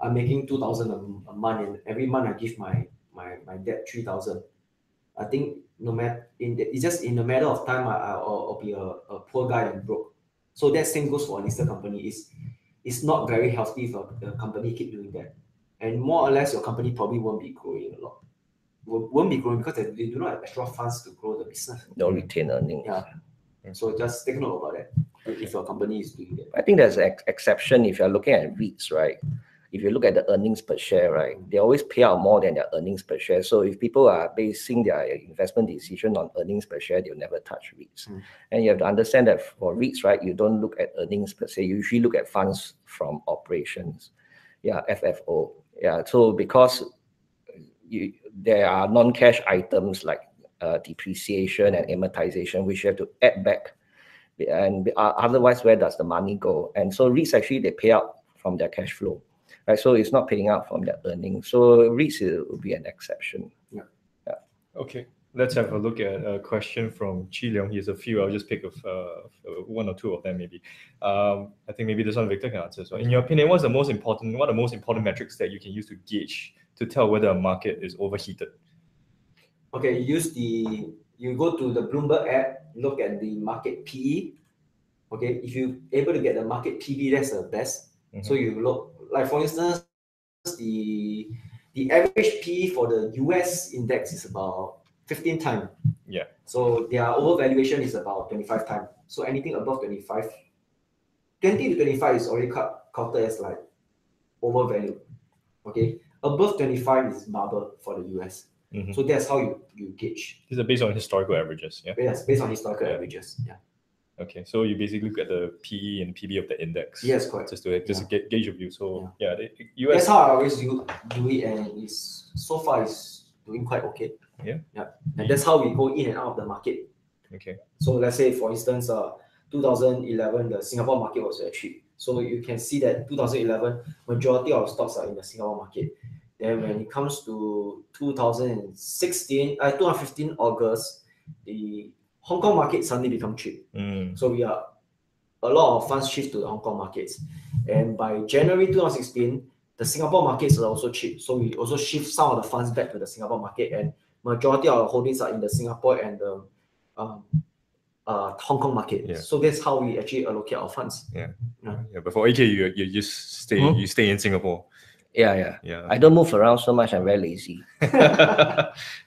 I'm making 2000 a, a month and every month I give my my, my debt 3000. I think no matter in the, it's just in a matter of time I, I'll, I'll be a, a poor guy and broke. So that same goes for a listed company. It's, it's not very healthy for the company keep doing that. And more or less, your company probably won't be growing a lot. Won't, be growing because they, they do not have extra funds to grow the business. No retain earning. Yeah. So just take note about that if your company is doing that. I think there's an ex- exception if you're looking at REITs, right? If you look at the earnings per share, right, they always pay out more than their earnings per share. So if people are basing their investment decision on earnings per share, they'll never touch REITs. Mm. And you have to understand that for REITs, right, you don't look at earnings per se. You usually look at funds from operations. Yeah, FFO. Yeah. So because you there are non-cash items like uh, depreciation and amortization, which you have to add back and uh, otherwise where does the money go and so REITs actually they pay out from their cash flow right so it's not paying out from their earnings so REITs will be an exception Yeah. Okay, let's have a look at a question from Chi Leong. He has a few. I'll just pick of uh, one or two of them, maybe. Um, I think maybe this one Victor can answer. So, in your opinion, what's the most important? What are the most important metrics that you can use to gauge to tell whether a market is overheated? Okay, you use the you go to the Bloomberg app, look at the market PE. Okay, if you able to get the market PB, that's the best. Mm-hmm. So you look like for instance, the the average PE for the US index is about 15 times. Yeah. So their overvaluation is about 25 times. So anything above 25, 20 to 25 is already cut, counted as like overvalued. Okay. Above 25 is bubble for the US. Mhm. So that's how you, you gauge. These are based on historical averages. Yeah. Yes, based on historical Yeah. averages. Yeah. Okay. So you basically look at the PE and PB of the index. Yes, correct. Just to just get, gauge your view. So yeah, the US. That's how I always do, do it, and it's so far it's doing quite okay. Yeah. Yeah. And that's how we go in and out of the market. Okay. So let's say, for instance, uh, 2011, the Singapore market was very cheap. So you can see that 2011, majority of stocks are in the Singapore market. Then when it comes to 2016, uh, 2015 August, the Hong Kong market suddenly become cheap. Mm. So we are a lot of funds shift to the Hong Kong markets. And by January 2016, the Singapore markets are also cheap. So we also shift some of the funds back to the Singapore market and majority of our holdings are in the Singapore and the um, uh, Hong Kong market. Yeah. So that's how we actually allocate our funds. Yeah, Yeah. but for AK, you you just stay Hmm? you stay in Singapore. Yeah yeah Yeah. I don't move around so much I'm very lazy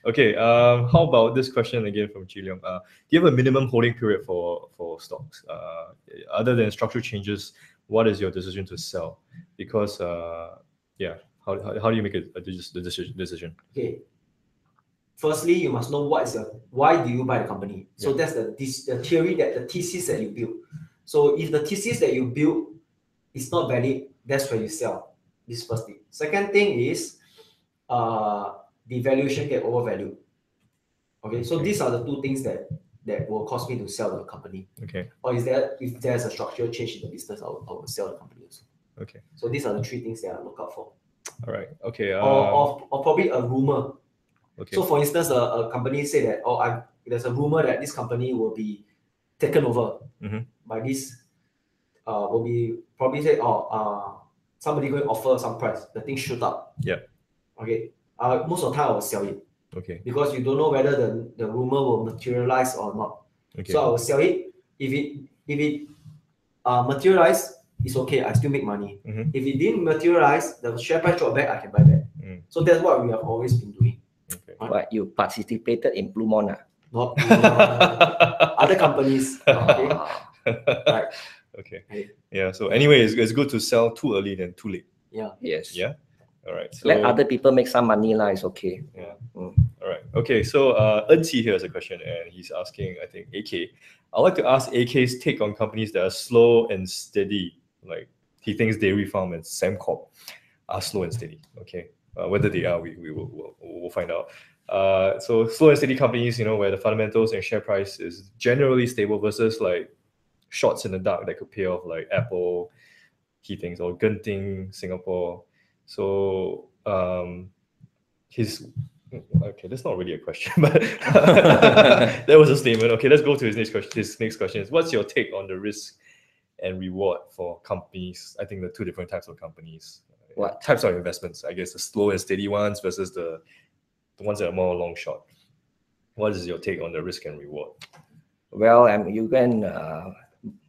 okay. Um, how about this question again from Chi Leong? Uh, do you have a minimum holding period for for stocks? Uh, other than structural changes, what is your decision to sell? Because uh, yeah, how, how, how do you make a, a the decision? Decision. Okay. Firstly, you must know what is your why do you buy the company. So that's the this the theory that the thesis that you build. So if the thesis that you build is not valid, that's where you sell. This first thing. Second thing is uh the valuation get overvalued. Okay, so Okay. these are the two things that that will cause me to sell the company. Okay. Or is there if there's a structural change in the business, I will, I will sell the company also. Okay. So these are the three things that I look out for. All right. Okay. or, Um, or, or probably a rumor. okay. So for instance, a, a company say that oh I there's a rumor that this company will be taken over Mhm. by this uh will be probably say oh uh somebody going to offer some price, the thing shoot up. Yeah. Okay. Uh most of the time I will sell it okay. because you don't know whether the, the rumor will materialize or not. Okay. So I will sell it. If it if it uh materialize, it's okay, I still make money. Mhm. If it didn't materialize, the share price drop back, I can buy back. Mm. So that's what we have always been doing. okay. But you participated in Blue Moon. Not uh, other companies. Okay. Right. Okay. Right. Yeah. So anyway, it's, it's good to sell too early than too late. Yeah. yes. Yeah. All right. So Let other people make some money, lah. It's okay. Yeah. All right. Okay. So uh, Enqi here has a question, and he's asking, I think, AK. I'd like to ask AK's take on companies that are slow and steady, like he thinks Dairy Farm and Sembcorp are slow and steady. Okay. Uh, whether they are, we, we will we'll, we'll find out. Uh, so slow and steady companies, you know, where the fundamentals and share price is generally stable versus like shots in the dark that could pay off, like Apple, he thinks, or Genting, Singapore. So um, his okay, that's not really a question, but that was a statement. Okay, let's go to his next question. His next question is: What's your take on the risk and reward for companies? I think the two different types of companies. What? types of investments? I guess the slow and steady ones versus the the ones that are more long shot. What is your take on the risk and reward? Well, um, you can uh,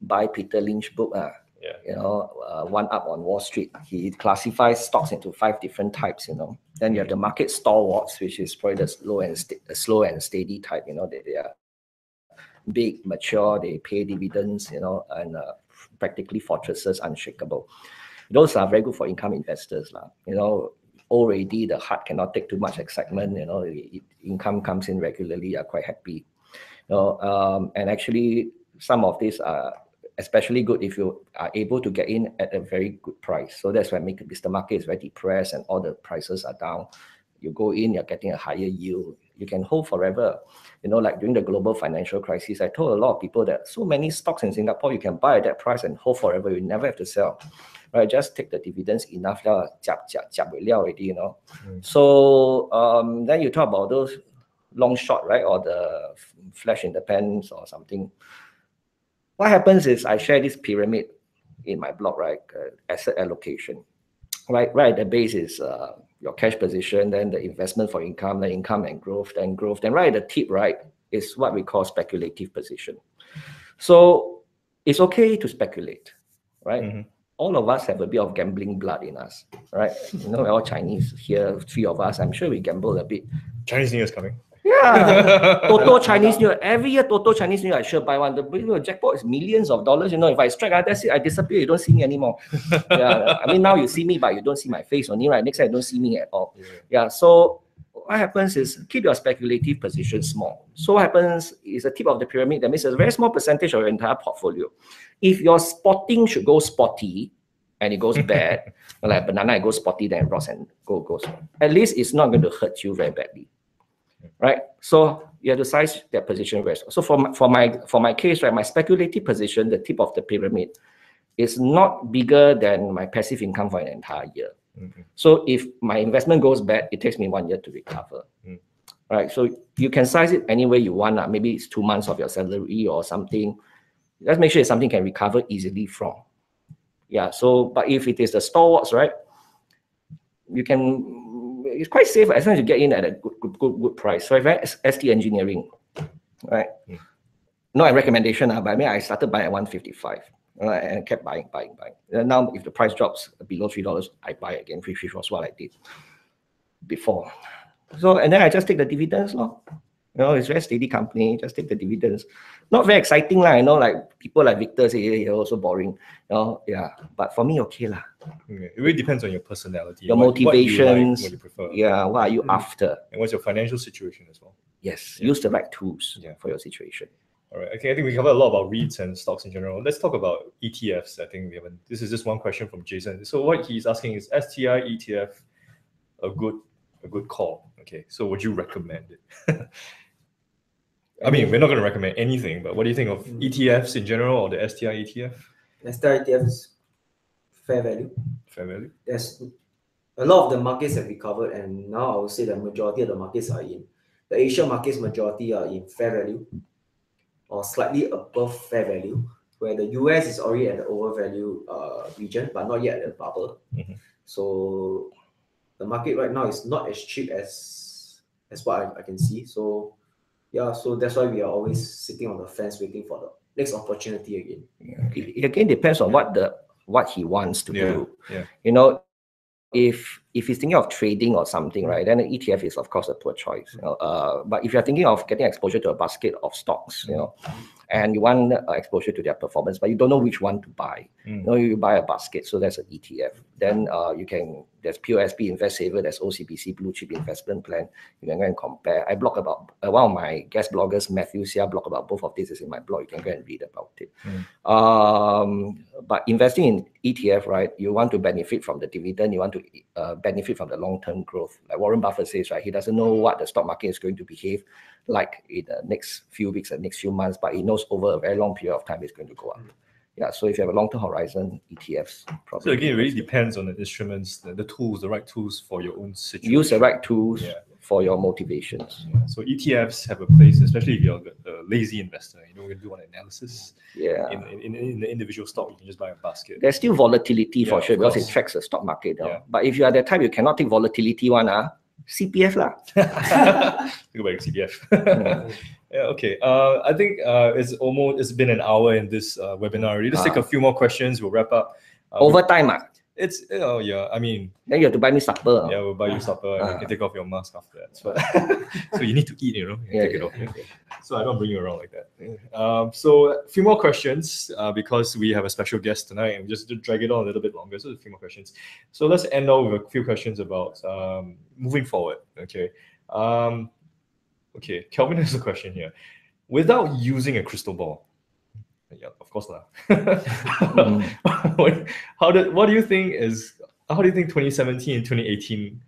buy Peter Lynch book. Uh, Yeah. you know, uh, one up on Wall Street. He classifies stocks into five different types. You know, then you have the market stalwarts, which is probably the slow and the slow and steady type. You know, they, they are big, mature, they pay dividends. You know, and uh, practically fortresses, unshakable. Those are very good for income investors, lah. You know, already the heart cannot take too much excitement. You know, i- i- income comes in regularly. You're quite happy. You know, um, and actually some of these are especially good if you are able to get in at a very good price. So that's why make the market is very depressed and all the prices are down. You go in, you're getting a higher yield. You can hold forever. You know, like during the global financial crisis, I told a lot of people that so many stocks in Singapore you can buy at that price and hold forever. You never have to sell. Right? Just take the dividends enough, jiap, jiap, jiap, already, you know. Mm. So um, then you talk about those long shot, right? Or the flash in the pants or something. What happens is I share this pyramid in my blog, right? Uh, asset allocation, right? Right the base is uh, your cash position, then the investment for income, then income and growth, then growth. Then right at the tip, right, is what we call speculative position. So it's okay to speculate, right? Mhm. All of us have a bit of gambling blood in us, right? You know, we're all Chinese here, three of us. I'm sure we gamble a bit. Chinese New Year is coming. Yeah. Toto Chinese New Year. Every year, Toto Chinese New Year, I sure buy one. The you know, jackpot is millions of dollars. You know, if I strike, ah, that's it. I disappear. You don't see me anymore. yeah. I mean, now you see me, but you don't see my face on only, right? Next time, you don't see me at all. Yeah. Yeah. So what happens is keep your speculative position small. So what happens is the tip of the pyramid. That means a very small percentage of your entire portfolio. If your spotting should go spotty and it goes bad, like banana, it goes spotty, then it rots and go goes. At least it's not going to hurt you very badly, right? So you have to size that position very. So for my, for my for my case, right, my speculative position, the tip of the pyramid, is not bigger than my passive income for an entire year. Mhm. So if my investment goes bad, it takes me one year to recover. Mm. Right. So you can size it any way you want. lah. Maybe it's two months of your salary or something. Let's make sure it's something can recover easily from. Yeah. So, but if it is the stalwarts, right, you can. It's quite safe as long as you get in at a good, good, good, good price. So if I ST Engineering, right, Mm. not a recommendation, uh, but I mean I started buying at one fifty five. Right, and kept buying, buying, buying. And now, if the price drops below three dollars, I buy again. Which was what I did before. So and then I just take the dividends, lor. You know, it's very steady company. Just take the dividends. Not very exciting, lah. You know, like people like Victor say, "Hey, you're also boring." You know, yeah. But for me, okay, lah. Okay. It really depends on your personality, Your what- what you like, motivations, what you prefer, Yeah. What are you Mm. after? and what's your financial situation as well. Yes. Yeah. Use the right tools Yeah. for your situation. All right. Okay, I think we covered a lot about REITs and stocks in general. Let's talk about ETFs. I think we haven't. This is just one question from Jason. So what he's asking is STI ETF a good a good call? Okay. So would you recommend it? I mean, we're not going to recommend anything, but what do you think of Mm. ETFs in general or the STI ETF? STI ETF is fair value. Fair value. There's a lot of the markets have recovered, and now I would say the majority of the markets are in the Asian markets. Majority are in fair value or slightly above fair value, where the US is already at the overvalue uh, region, but not yet at the bubble. Mhm. So the market right now is not as cheap as as what I, I can see. So yeah, so that's why we are always sitting on the fence waiting for the next opportunity again. It, it again depends on what the what he wants to Yeah, do. yeah. You know, if if he's thinking of trading or something, right, then an ETF is of course a poor choice. You know, uh, but if you're thinking of getting exposure to a basket of stocks, you know, and you want uh, exposure to their performance, but you don't know which one to buy, Mm. you know, you buy a basket, so that's an ETF. Then uh, you can there's POSB Invest Saver, there's OCBC Blue Chip Investment Plan. You can go and compare. I blog about uh, one of my guest bloggers, Matthew Sia, blog about both of these is in my blog. You can go and read about it. Um, but investing in ETF, right? You want to benefit from the dividend. You want to uh, benefit from the long-term growth. Like Warren Buffett says, right? He doesn't know what the stock market is going to behave like in the next few weeks and next few months, but he knows over a very long period of time it's going to go up. Yeah. So if you have a long-term horizon, ETFs probably. So again, it really depends on the instruments, the, the tools, the right tools for your own situation. use the right tools Yeah. For your motivations. Yeah. So ETFs have a place, especially if you're a lazy investor. You know, we can do an analysis Yeah. in, in, in the individual stock. You can just buy a basket. There's still volatility Yeah, for sure because course. it tracks the stock market. Yeah. But if you are that type you cannot take volatility one, uh, CPF lah. Go back to CPF. yeah, okay. Uh, I think uh, it's almost it's been an hour in this uh, webinar already. Let's take a few more questions. We'll wrap up. Uh, Overtime, ah. It's oh yeah. I mean, then you have to buy me supper. yeah, we'll buy you supper and you Ah. can take off your mask after that. So, so you need to eat, you know. You Yeah, take it off. yeah. So I don't bring you around like that. Um, so a few more questions uh, because we have a special guest tonight and we just to drag it on a little bit longer. So a few more questions. So let's end off with a few questions about um, moving forward. Okay. Um, okay. Kelvin has a question here. Without using a crystal ball, yeah, of course not. what, how do what do you think is how do you think 2017 and 2018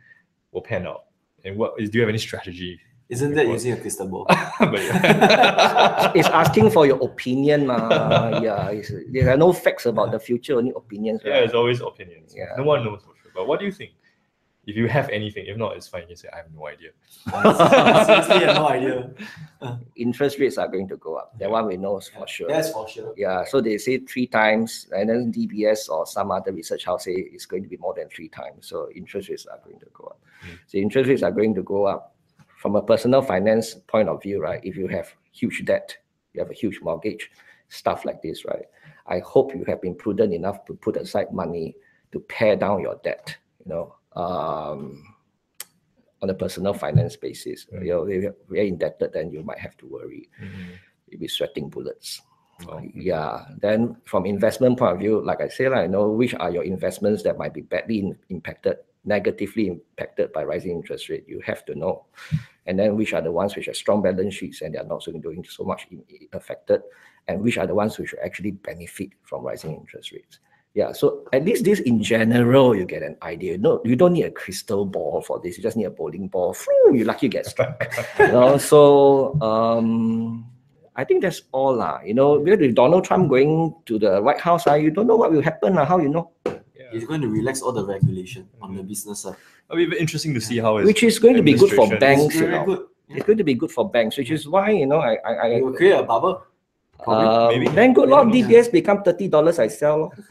will pan out? And what is do you have any strategy? Isn't that What? using a crystal ball? but yeah. it's asking for your opinion. Uh, yeah, there are no facts about the future, only opinions. yeah, right? it's always opinions. Yeah. No one knows for sure. But what do you think? If you have anything, if not, it's fine. You can say I have no idea. Seriously, I have no idea. Interest rates are going to go up. That one we know for sure. That's for sure. Yeah, so they say three times, and then DBS or some other research house say it's going to be more than three times. So interest rates are going to go up. Mm. So interest rates are going to go up. From a personal finance point of view, right? If you have huge debt, you have a huge mortgage, stuff like this, right? I hope you have been prudent enough to put aside money to pare down your debt. You know, um, on a personal finance basis. Mm. You know, if you're very indebted, then you might have to worry. Mhm. You'll be sweating bullets. Yeah. Then from investment point of view, like I say, I know which are your investments that might be badly in- impacted, negatively impacted by rising interest rate. You have to know. And then which are the ones which have strong balance sheets and they are not so doing so much in- affected, and which are the ones which actually benefit from rising interest rates. Yeah, so at least this in general, you get an idea. No, you don't need a crystal ball for this. You just need a bowling ball. Phew, you're lucky you get struck. you know, so um, I think that's all. lah. you know, because with Donald Trump going to the White House, uh, you don't know what will happen. Uh, how you know? Yeah. He's going to relax all the regulation on the business side. It'll be interesting to see how his Which is going to be good for banks. It's You know. good. It's going to be good for banks, which is why you know I I, I It will create a bubble. Probably. um, maybe. then good luck. Maybe. DBS become thirty dollars. I sell.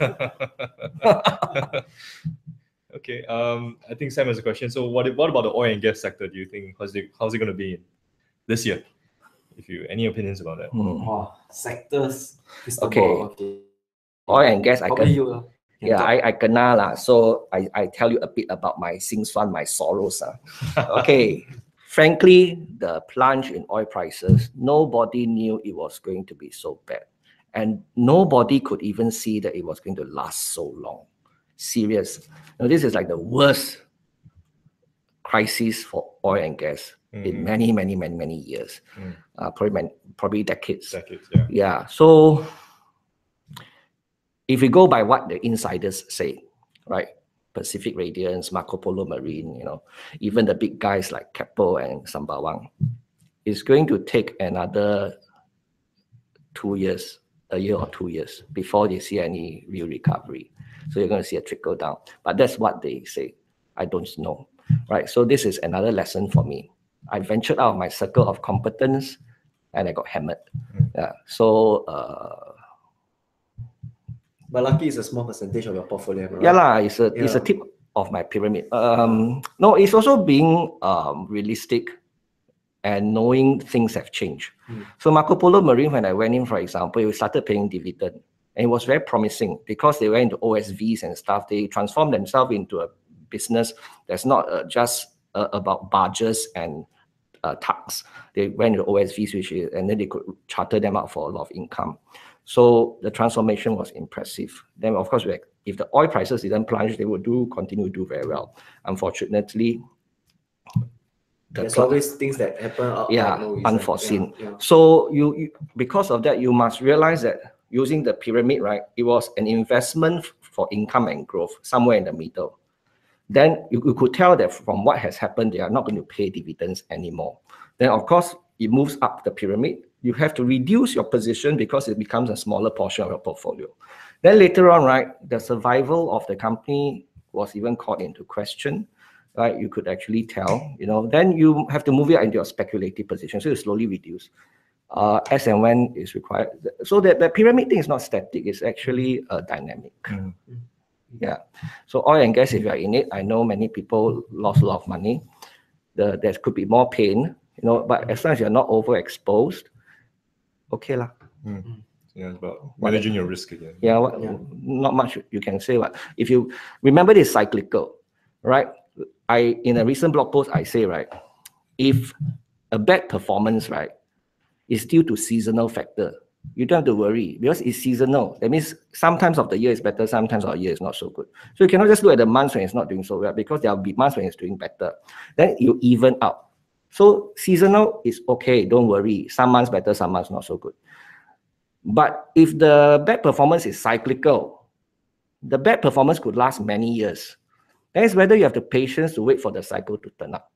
okay. Um, I think Sam has a question. So, what what about the oil and gas sector? Do you think how's it how's it going to be this year? If you any opinions about that? Hmm. Wow, sectors. Crystal Okay. Okay. Oil and gas. I can. you. uh, can Yeah, talk. I, I kena lah. So I, I tell you a bit about my sins one, my sorrows. ah. okay. Frankly, the plunge in oil prices, nobody knew it was going to be so bad. And nobody could even see that it was going to last so long. Serious. Now, this is like the worst crisis for oil and gas in Mhm. many, many, many, many years. Mm. Uh, probably, probably decades. Decades, yeah. Yeah. So if we go by what the insiders say, right? Pacific Radiance, Marco Polo Marine, you know, even the big guys like Keppel and Sembawang, it's going to take another two years, a year or two years before they see any real recovery. So you're going to see a trickle down. But that's what they say. I don't know. Right. So this is another lesson for me. I ventured out of my circle of competence and I got hammered. Yeah. So uh, But lucky it's a small percentage of your portfolio. I yeah, right? lah, it's a it's a tip of my pyramid. Um, no, it's also being um realistic and knowing things have changed. Mm. So Marco Polo Marine, when I went in, for example, we started paying dividend. And it was very promising because they went into OSVs and stuff. They transformed themselves into a business that's not uh, just uh, about barges and uh, tugs. They went into OSVs, which is, and then they could charter them out for a lot of income. So the transformation was impressive. Then, of course, if the oil prices didn't plunge, they would do continue to do very well. Unfortunately, the There's clock- always things that happen out Yeah, unforeseen. Yeah, yeah. so you, you because of that, you must realize that using the pyramid, right, it was an investment for income and growth somewhere in the middle. Then you, you could tell that from what has happened, they are not going to pay dividends anymore. Then of course it moves up the pyramid. You have to reduce your position because it becomes a smaller portion of your portfolio. Then later on, right, the survival of the company was even called into question right? You could actually tell, you know, then you have to move it into your speculative position. So you slowly reduce uh, as and when is required. So that the pyramid thing is not static, it's actually uh, dynamic. Mm. Yeah. So oil and gas, if you are in it, I know many people lost a lot of money. The, there could be more pain, you know, but as long as you're not overexposed, okay lah. Hmm. Hmm. Yeah, it's about managing your risk again. Yeah, what, Yeah. not much you can say. What if you remember this cyclical, right? I in a recent blog post I say right, if a bad performance right is due to seasonal factor, you don't have to worry because it's seasonal. That means sometimes of the year is better, sometimes of the year is not so good. So you cannot just look at the months when it's not doing so well because there will be months when it's doing better. Then you even out. So seasonal is okay, don't worry. Some months better, some months not so good. But if the bad performance is cyclical, the bad performance could last many years. That is whether you have the patience to wait for the cycle to turn up,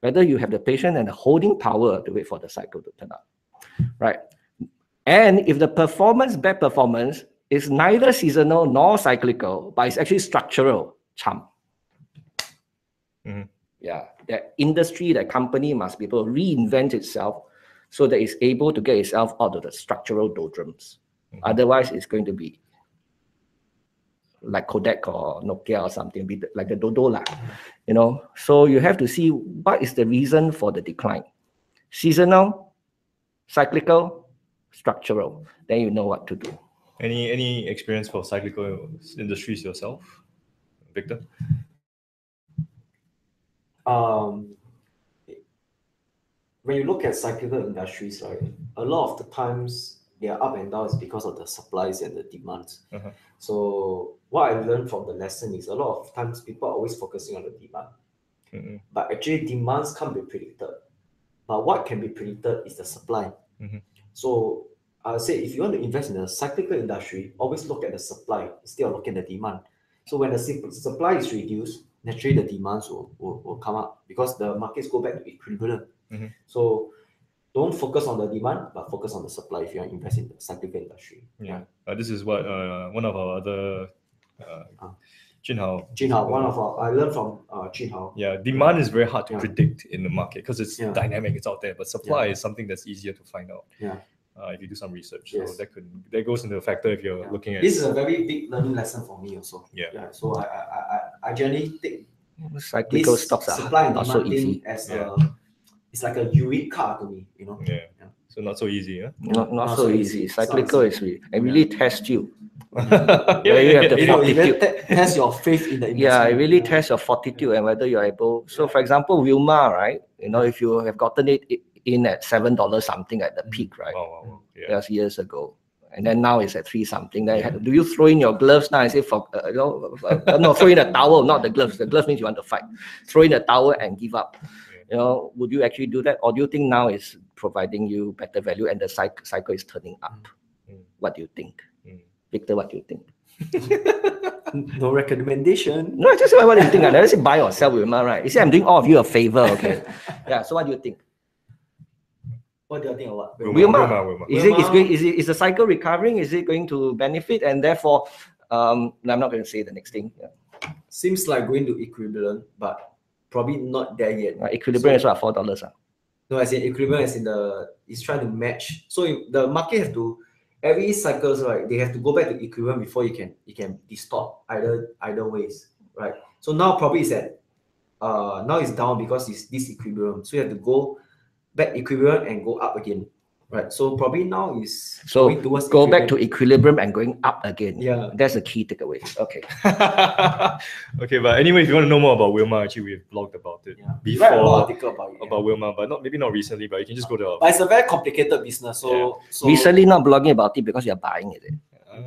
whether you have the patience and the holding power to wait for the cycle to turn up, right? And if the performance, bad performance, is neither seasonal nor cyclical, but it's actually structural, chum. Mhm. Yeah, that industry, that company must be able to reinvent itself so that it's able to get itself out of the structural doldrums. Mm-hmm. Otherwise, it's going to be like Kodak or Nokia or something, be like the Dodo lah, you know. So you have to see what is the reason for the decline. Seasonal, cyclical, structural. Then you know what to do. Any any experience for cyclical industries yourself, Victor? Um, when you look at cyclical industries, right, a lot of the times they are up and down is because of the supplies and the demands. Uh-huh. So what I learned from the lesson is a lot of times people are always focusing on the demand, Mm-mm. but actually demands can't be predicted. But what can be predicted is the supply. Mhm. So I would say if you want to invest in a cyclical industry, always look at the supply instead of looking at the demand. So when the supply is reduced, naturally the demands will, will, will come up because the markets go back to equilibrium. Mhm. So don't focus on the demand, but focus on the supply if you are investing in the cyclical industry. Yeah, uh, this is what uh, one of our other uh, Ah. Jin Hao. Jin Hao, one of our, I learned from uh, Jin Hao. Yeah, demand is very hard to Yeah. predict in the market because it's Yeah. dynamic, it's out there. But supply Yeah. is something that's easier to find out. Yeah. Uh, if you do some research, Yes. so that could that goes into a factor if you're Yeah. looking at. This is a very big learning lesson for me also. Yeah. Yeah. So I I, I, I- I generally take Cyclical this stocks are supply and not so easy. as Yeah. a it's like a Eureka card to me, you know. yeah. Yeah. so not so easy. Yeah. Not, not Not so so easy. easy. Cyclical so is really, it really tests you. yeah, you have the it- So fortitude. it te- test your faith in the investment. Yeah, it really tests your fortitude and whether you're able. So, for example, Wilmar, right? You know, if you have gotten it in at seven dollars something at the peak, right? Wow, wow, wow. Yeah. That's years ago. And then now it's at three something. Then have- do you throw in your gloves now and say, for, uh, you know, uh, no, throw in a towel, not the gloves. The gloves means you want to fight. Throw in a towel and give up. You know, would you actually do that? Or do you think now is providing you better value and the cycle, cycle is turning up? Mm. What do you think? Mm. Victor, what do you think? No recommendation. No, I just say what do you think. I never say buy or sell, Wilmar, right? You say I'm doing all of you a favor, okay? yeah, so what do you think? What do you think of what? Wilmar, Wilmar. Wilmar, Wilmar. Is it is going is it is the cycle recovering? Is it going to benefit and therefore um I'm not going to say the next thing. Yeah. Seems like going to equivalent, but probably not there yet. Uh, equilibrium So- is what four dollars. Uh. No, as in equilibrium, is in the it's trying to match. So if the market has to every cycles right, they have to go back to equilibrium before you can you can distort either either ways, right? So now probably it's at uh now it's down because it's disequilibrium. So you have to go back equilibrium and go up again, right? So probably now is So going towards go back to equilibrium. equilibrium and going up again. Yeah. That's the key takeaway. Okay. okay, but anyway, if you want to know more about Wilmar, actually we've blogged about it Yeah. Write a lot of before article about it. yeah. about Wilmar, but not maybe not recently, but you can just go to our But it's a very complicated business. So so Recently not blogging about it because you're buying it. uh,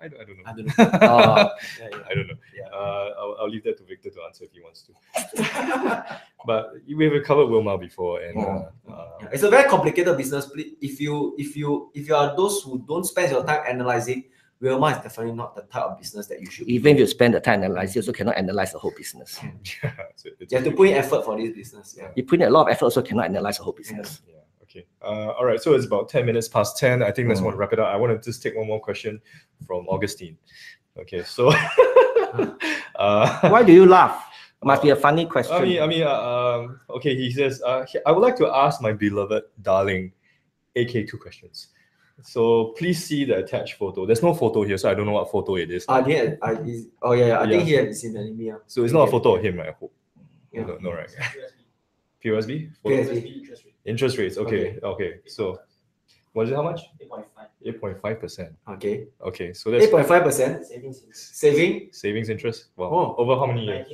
I, don't- I don't know. I don't know. Oh, Yeah, yeah. I don't know. Yeah. Uh, I'll, I'll leave that to Victor to answer if he wants to. but we've covered Wilmar before, and uh, uh, It's a very complicated business. If you if you if you are those who don't spend your time analyzing, Wilmar is definitely not the type of business that you should. even if you spend the time analyzing, you also cannot analyze the whole business. so you have to put in effort for this business. Yeah. You put in a lot of effort, also cannot analyze the whole business. Yeah. Okay. Uh, all right. So it's about 10 minutes past 10. I think let's Mm. want to wrap it up. I want to just take one more question from Augustine. Okay. So, uh, Why do you laugh? Must be a funny question. I mean, I mean, uh, um, okay. He says, uh, I would like to ask my beloved darling, AK, two questions. So please see the attached photo. There's no photo here, so I don't know what photo it is. I think I, is, oh yeah, yeah, I Yeah. think he has seen the anime. Yeah. so it's not a photo of him, right? I hope. Yeah. No, no, right? POSB? Photo- POSB. Interest rates. Okay. Okay. So, what is it? How much? 8.5. 8.5%. Okay. Okay. So that's Eight point five percent saving. savings interest. Wow. Oh. Over how many years?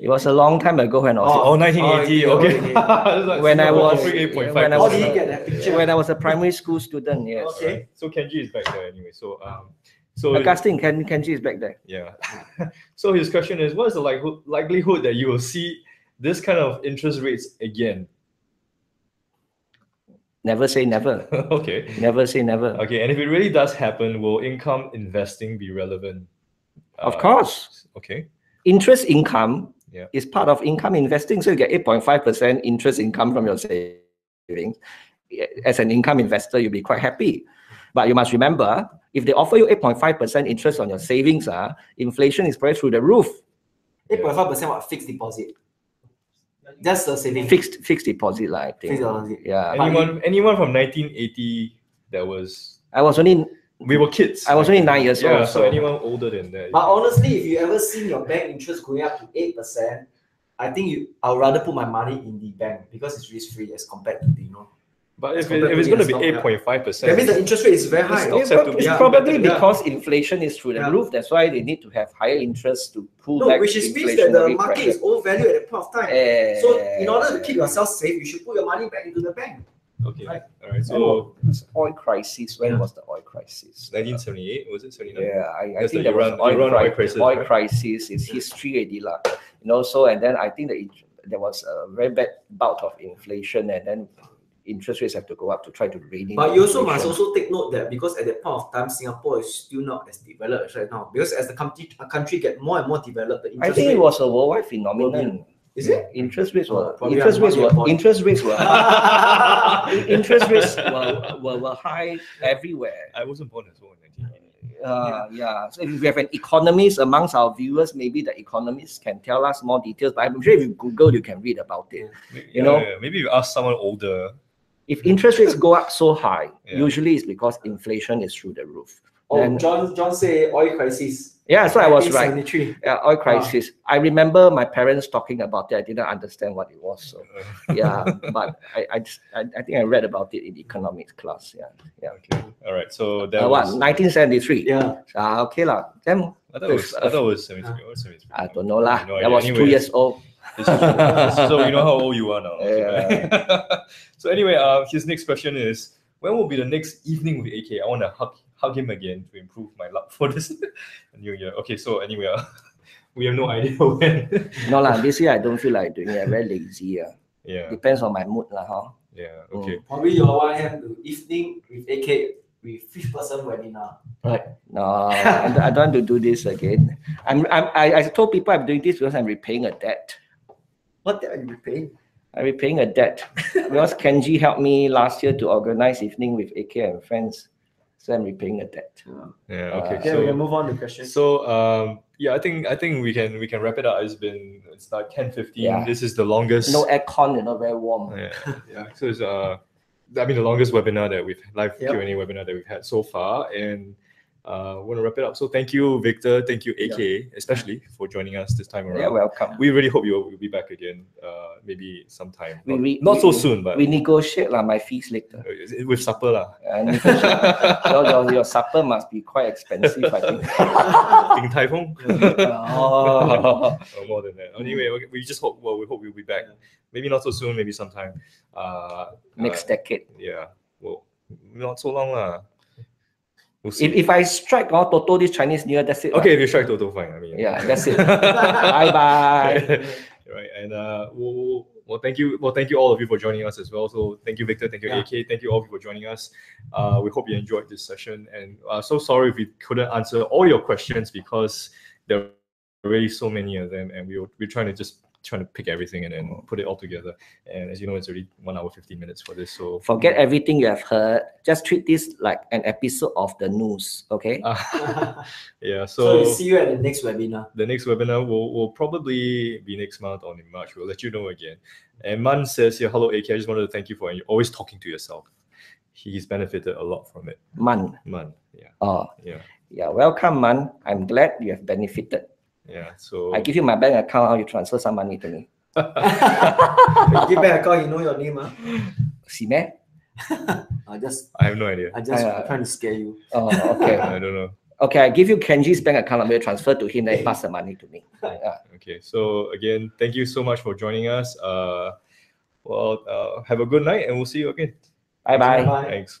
it was a long time ago when I was Oh, 1980. Oh, okay. okay. It's like When I Singapore was- offering 8.5%. when I How was did a- get that picture? when I was a primary school student. Yes. Okay. Alright, So Kenji is back there anyway. So um, so Augustine Ken, Kenji is back there. yeah. so his question is, what is the likelihood likelihood that you will see this kind of interest rates again? Never say never. okay. Never say never. Okay. And if it really does happen, will income investing be relevant? Of Uh, course. Okay. Interest income Yeah. is part of income investing. So you get 8.5% interest income from your savings. As an income investor, you'll be quite happy. But you must remember, if they offer you 8.5% interest on your savings, uh, inflation is probably through the roof. Eight point five percent what fixed deposit. That's the saving. Fixed fixed deposit, lah, I think. Fixed deposit. Yeah. But Anyone anyone from 1980 that was I was only we were kids. I was only nine years yeah, old. so anyone older than that. But honestly, if you ever seen your bank interest going up to eight percent, I think you I'd rather put my money in the bank because it's risk free as compared to the you know. But if, it, if it's going to be eight point five percent, That means the interest rate is very high. stocks It's, have it's yeah, probably better. because inflation is through the Yeah. roof. That's why they need to have higher interest to pull No, back which is means that the market pressure. is overvalued at that point of time. Eh, So in order to keep yourself safe, you should put your money back into the bank. Okay. Right. All right. Oh, So it's oil crisis. When Yeah. was the oil crisis? 1978 was it 79? Yeah, I, I That's think the there was Iran- oil, Iran cri- oil crisis, Oil right? crisis is history already, lah. You know, so and then I think that it, there was a very bad bout of inflation, and then interest rates have to go up to try to rein in. But you also must also take note that because at that point of time, Singapore is still not as developed right now. Because as the country a country get more and more developed, the I think rate it was a worldwide phenomenon. is it? Interest rates Oh, were probably interest rates were point. interest rates were interest rates were, were, were high everywhere. I wasn't born as well in 1980. Uh, yeah. So if we have an economist amongst our viewers, maybe the economists can tell us more details. But I'm sure if you Google, you can read about it. Maybe- You know- yeah, maybe you ask someone older. If interest rates go up so high, Yeah. usually it's because inflation is through the roof. Oh, Then- John John say oil crisis. Yeah, so I was right. 1973. Yeah, oil crisis. I remember my parents talking about it. I didn't understand what it was. So Uh, yeah, but I, I, just- I, I think I read about it in economics class. Yeah, yeah. okay. All right. So that Uh, what? was. 1973. Yeah. Ah, okay lah. Then I thought it was. I thought it was 73. Or 73. I don't know lah. No that idea. was two years old. This is true. so you know how old you are now. okay. Yeah. so anyway, uh, his next question is, when will be the next evening with AK? I want to hug hug him again to improve my luck for this new year. Okay, so anyway, uh, we have no idea when. No lah. This year I don't feel like doing it. I'm very lazy. Yeah. yeah, Depends on my mood lah. Huh? yeah. Okay. Probably you all want to the evening with AK with fifth person webinar. No, I, don't, I don't want to do this again. I'm, I'm I, I told people I'm doing this because I'm repaying a debt. What debt are you repaying? I'm repaying a debt because Kenji helped me last year to organize evening with AK and friends. So I'm repaying a debt. Yeah. Uh, Okay. Okay, so we can move on to questions. So um yeah, I think I think we can we can wrap it up. It's been it's like 10 15. Yeah. This is the longest No aircon, you know, very warm. yeah, yeah. So it's uh I mean the longest webinar that we've live Yep. Q&A webinar that we've had so far. And uh want to wrap it up. So thank you, Victor, thank you, AK, especially for joining us this time around. Yeah, welcome. we really hope you'll, you'll be back again, uh maybe sometime. We- not, we- not so we- soon, but We negotiate lah, my fees later. uh, with supper lah. Uh, your, your, your supper must be quite expensive, I think. Din Tai Fung. oh. more than that. Anyway, okay, we just hope. Well, we hope you'll be back. Maybe not so soon. Maybe sometime. Uh, Next uh, decade. yeah. Well, not so long lah. We'll. If, if I strike all Toto this Chinese New Year, that's it. okay, if you strike Toto, fine. I mean. Yeah, that's it. bye bye. right, and uh, we'll, well, thank you. Well, thank you all of you for joining us as well. So, thank you, Victor. Thank you, Yeah. AK. Thank you all of you for joining us. Uh, we hope you enjoyed this session, and uh, so sorry if we couldn't answer all your questions because there are really so many of them, and we were we're trying to just trying to pick everything and then put it all together. And as you know, it's already one hour fifteen minutes for this. So Forget everything you have heard. Just treat this like an episode of the news, okay? Uh, yeah. so we So, see you at the next webinar. the next webinar will, will probably be next month or in March. We'll let you know again. And Man says here, hello AK. I just wanted to thank you for always talking to yourself. He's benefited a lot from it. Man. Man. Yeah. Oh, Yeah. yeah. Welcome, man. I'm glad you have benefited. Yeah. So I give you my bank account, how you transfer some money to me. you give back a call, you know your name, huh? See, man? I just, I have no idea. I just Uh, trying to scare you. Oh, okay. I don't know. okay, I give you Kenji's bank account number, you transfer to him, then he pass the money to me. Yeah. Okay. So again, thank you so much for joining us. Uh well uh have a good night and we'll see you again. Bye bye. Bye. Thanks.